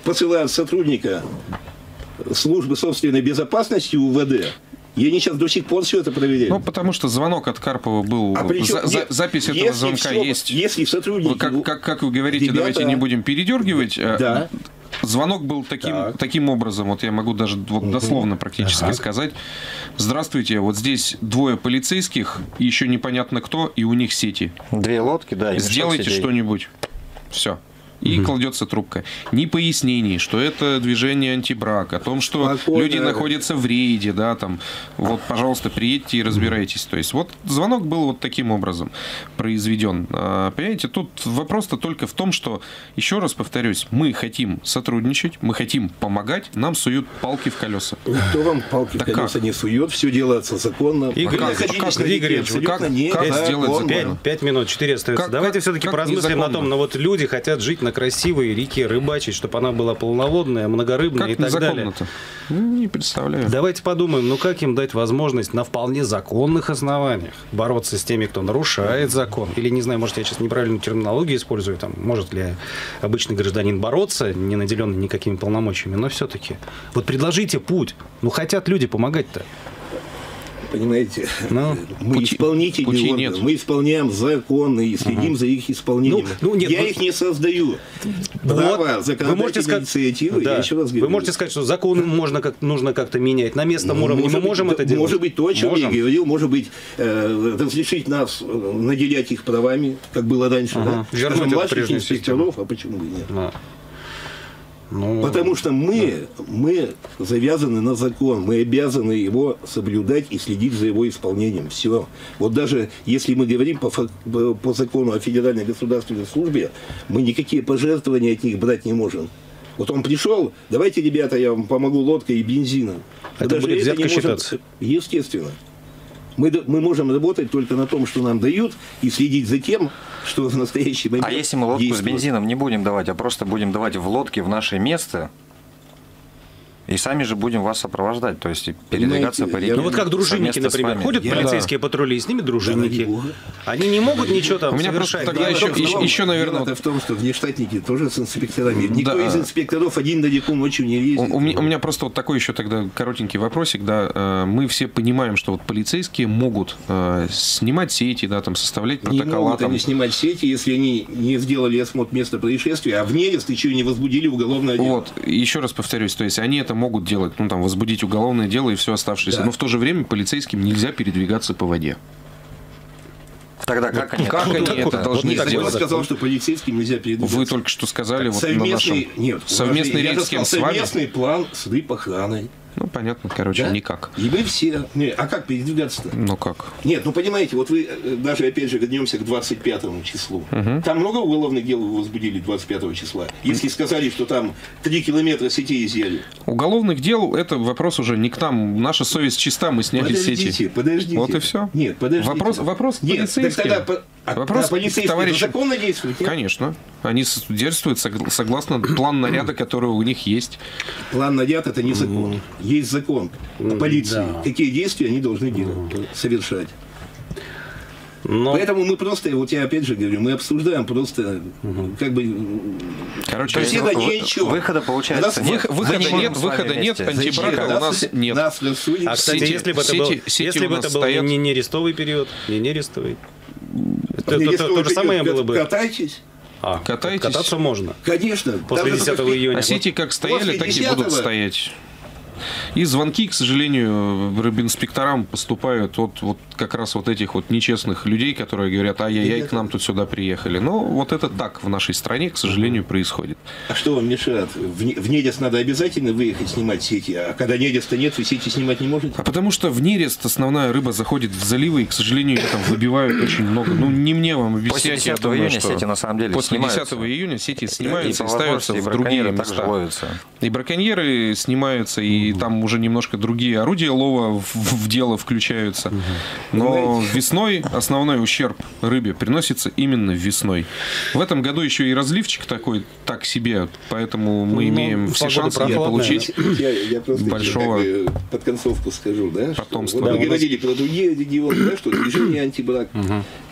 посылают сотрудника службы собственной безопасности УВД. И они сейчас до сих пор все это проверяют. Ну, потому что звонок от Карпова был. А при чём- за- за- нет, запись этого если звонка всё- есть. Если сотрудники... Вы как, как, как вы говорите, Ребята- давайте не будем передергивать. а, Да. Звонок был таким, Так. таким образом, вот я могу даже вот дословно практически Так. сказать. Здравствуйте, вот здесь двое полицейских, еще непонятно кто, и у них сети. Две лодки, да. Сделайте что-нибудь. Все. И кладется трубка. Ни пояснений, что это движение антибрак, о том, что Спокойно. люди находятся в рейде, да, там, вот, пожалуйста, приедьте и разбирайтесь. То есть, вот звонок был вот таким образом произведен. А, Понимаете, тут вопрос-то только в том, что, еще раз повторюсь, мы хотим сотрудничать, мы хотим помогать, нам суют палки в колеса. Никто вам палки Да в колеса как? не сует, все делается законно. Игорь, а как, реке Игорь как- не как сделать законно? Пять, пять минут, четыре остается. Как- Давайте как- все-таки как поразмыслим на том, но вот люди хотят жить на красивой реке, рыбачить, чтобы она была полноводная, многорыбная и Как так далее. Ну, не представляю. Давайте подумаем, ну как им дать возможность на вполне законных основаниях бороться с теми, кто нарушает закон? Или, не знаю, может, я сейчас неправильную терминологию использую, там, может ли обычный гражданин бороться, не наделенный никакими полномочиями, но все-таки. Вот предложите путь. Ну, хотят люди помогать-то. Понимаете, Ну, мы пути- исполнительный пути орган, нет. мы исполняем законы и следим за их исполнением. Ну, ну, нет, я ну- их не создаю. Вот. Право законодательной инициативы, да. я еще раз Вы говорю. можете сказать, что законы можно как, нужно как-то менять. На местном уровне мы быть, можем это делать? Может быть, то, о чем Можем. я говорил, может быть, э, разрешить нас э, наделять их правами, как было раньше, Ага. да? Вернуть Скажем, младших инспекторов, а почему бы и нет? Да. Ну, Потому что мы, мы завязаны на закон, мы обязаны его соблюдать и следить за его исполнением. Все. Вот даже если мы говорим по, по закону о Федеральной государственной службе, мы никакие пожертвования от них брать не можем. Вот он пришел, давайте, ребята, я вам помогу лодкой и бензином. Мы Это будет не взятка можем- считаться? Естественно. Мы, мы можем работать только на том, что нам дают, и следить за тем, что в настоящий момент А если мы лодку с действует. бензином не будем давать, а просто будем давать в лодке в наше место, и сами же будем вас сопровождать, то есть и передвигаться Понимаете, по реке. Ну вот как дружинники, например, ходят Я- полицейские патрули, и с ними дружинники. бога. Они не могут ничего там У меня просто совершать. тогда Дело еще- еще- еще, наверное, Дело-то вот- в том, что внештатники тоже с инспекторами. Никто Да. из инспекторов один на реку ночью не ездит. У, у меня, у меня просто вот такой еще тогда коротенький вопросик, да, э, мы все понимаем, что вот полицейские могут э, снимать сети, да, там составлять не протокола, могут там, они снимать сети, если они не сделали осмотр места происшествия, а в нерест еще и не возбудили уголовное дело. Вот, еще раз повторюсь, то есть они это могут делать, ну там возбудить уголовное дело и все оставшееся, Да. но в то же время полицейским нельзя передвигаться по воде. Тогда как они Как это они это вот должны так Кто сделать? сказал, что полицейским нельзя передвигаться? Вы только что сказали вот на совместный, нашем нет, совместный я рейд с кем сказал, с вами. совместный план с охраной. Ну понятно, короче, Да? никак. И мы все. Не, а как передвигаться-то? Ну как? Нет, ну понимаете, вот вы э, даже опять же вернемся к 25 числу. Там много уголовных дел вы возбудили 25 числа. Если сказали, что там 3 километра сетей изъяли. Уголовных дел это вопрос уже не к нам. Наша совесть чиста, мы сняли Подождите, сети. подождите. Вот и все. Нет, подождите. Вопрос, вопрос Нет, так полицейским. тогда, по- а, Вопрос а полицейские к товарищам. законно действуют? нет? Конечно. Они действуют согла- согласно план наряда, который у них есть. План наряд это не закон. Есть закон о полиции. Какие действия они должны делать, совершать. Но Поэтому мы просто, вот я опять же говорю, мы обсуждаем просто, как бы, Короче, То есть Беседа вы- ни о чем. выхода получается Нас- нет. Вых- выхода не нет, выхода нет, антибрака у нас нет. Нас. А, кстати, Сети- если бы это был, сети если бы это был стоят. не нерестовый период, не нерестовый, это, это- если то, вы же самое было бы. Катайтесь. А, Катайтесь. Кататься можно. Конечно. После Даже 10 только- июня. А сети как стояли, После так и будут 10-го. стоять. И звонки, к сожалению, рыбинспекторам поступают от вот как раз вот этих вот нечестных людей, которые говорят, ай-яй-яй, к нам тут сюда приехали. Но вот это так в нашей стране, к сожалению, происходит. А что вам мешает? В, в Недес надо обязательно выехать снимать сети, а когда Недеста нет, вы сети снимать не можете? А потому что в нерест основная рыба заходит в заливы, и, к сожалению, ее там выбивают очень много. Ну, не мне вам После объяснять, я 10 думаю, июня что сети на самом деле после снимаются. 10 июня сети И снимаются по и, ставятся в другие места. ловятся. И браконьеры снимаются, и там уже немножко другие орудия лова в, в дело включаются. Но весной основной ущерб рыбе приносится именно весной. В этом году еще и разливчик такой так себе, поэтому мы Ну, имеем все шансы не прохладная, получить. Я, я просто Большого как бы под концовку скажу, да? что потомства. Вот Да, мы говорили про другие регионы, да, что движение антибрак.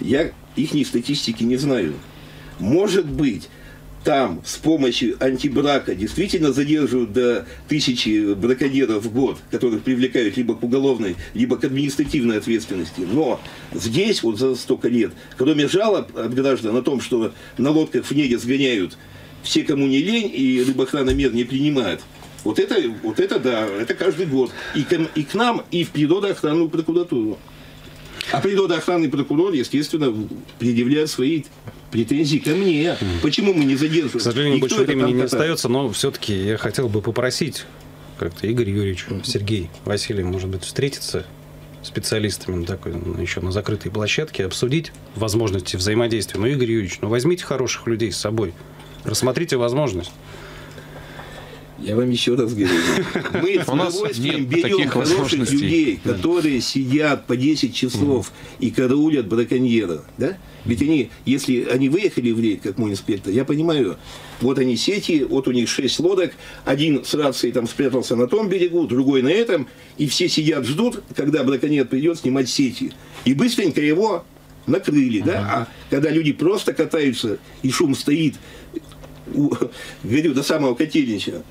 Я их статистики не знаю. Может быть, там с помощью антибрака действительно задерживают до тысячи браконьеров в год, которых привлекают либо к уголовной, либо к административной ответственности. Но здесь вот за столько лет, кроме жалоб от граждан о том, что на лодках в неге сгоняют все, кому не лень, и рыбоохрана мер не принимает, вот это, вот это да, это каждый год. И к, и к нам, и в природоохранную прокуратуру. А природоохранный прокурор, естественно, предъявляет свои претензии ко мне. Почему мы не задерживаем? К сожалению, И кто больше времени не остается, но все-таки я хотел бы попросить как-то Игорь Юрьевич, Сергей, Василий, может быть, встретиться специалистами на такой, еще на закрытой площадке, обсудить возможности взаимодействия. Ну, Игорь Юрьевич, ну возьмите хороших людей с собой, рассмотрите возможность. Я вам еще раз говорю. Мы с удовольствием берем хороших людей, которые сидят по 10 часов и караулят браконьера. Да? Ведь они, если они выехали в рейд, как мой инспектор, я понимаю, вот они сети, вот у них 6 лодок, один с рацией там спрятался на том берегу, другой на этом, и все сидят, ждут, когда браконьер придет снимать сети. И быстренько его накрыли, да? А когда люди просто катаются, и шум стоит, у- говорю, до самого котельнича,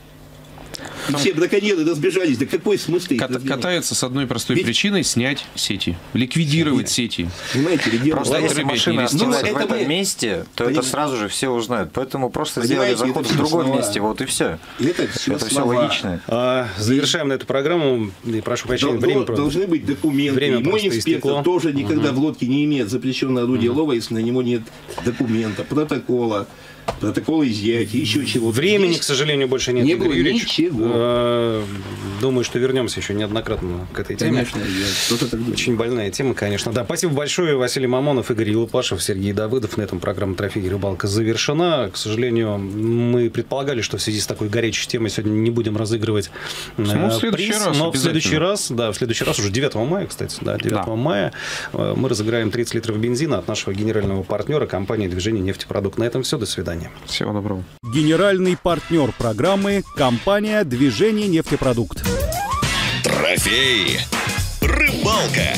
и все браконьеры разбежались, да какой смысл их Кат-? Катаются с одной простой Ведь- причиной снять сети, ликвидировать сети. Понимаете, Просто если машина остановит Ну, в это этом мы- месте, то Поним- это сразу же все узнают. Поэтому просто Понимаете, сделали заход в другом слова. месте, вот и все. это все Это все логично. А, завершаем на эту программу. И прошу прощения, Дол- время должны быть документы. Время мой инспектор тоже никогда в лодке не имеет запрещенного орудия лова, если на него нет документа, протокола. Протоколы изъятия, еще чего-то. Времени, Есть. к сожалению, больше нет. Не Игорь было Юрьевич. ничего. Э, Думаю, что вернемся еще неоднократно к этой теме. Конечно, я так. Очень больная тема, конечно. Да, спасибо большое. Василий Мамонов, Игорь Елупашев, Сергей Давыдов. На этом программа «Трофей и рыбалка» завершена. К сожалению, мы предполагали, что в связи с такой горячей темой сегодня не будем разыгрывать э, Ну, в следующий приз. раз но в следующий раз, да, в следующий раз, уже 9 мая, кстати, да, 9 Да. мая, э, мы разыграем 30 литров бензина от нашего генерального партнера компании «Движение нефтепродукт». На этом все. До свидания. Всего доброго. Генеральный партнер программы – компания «Движение нефтепродукт». Трофей. Рыбалка.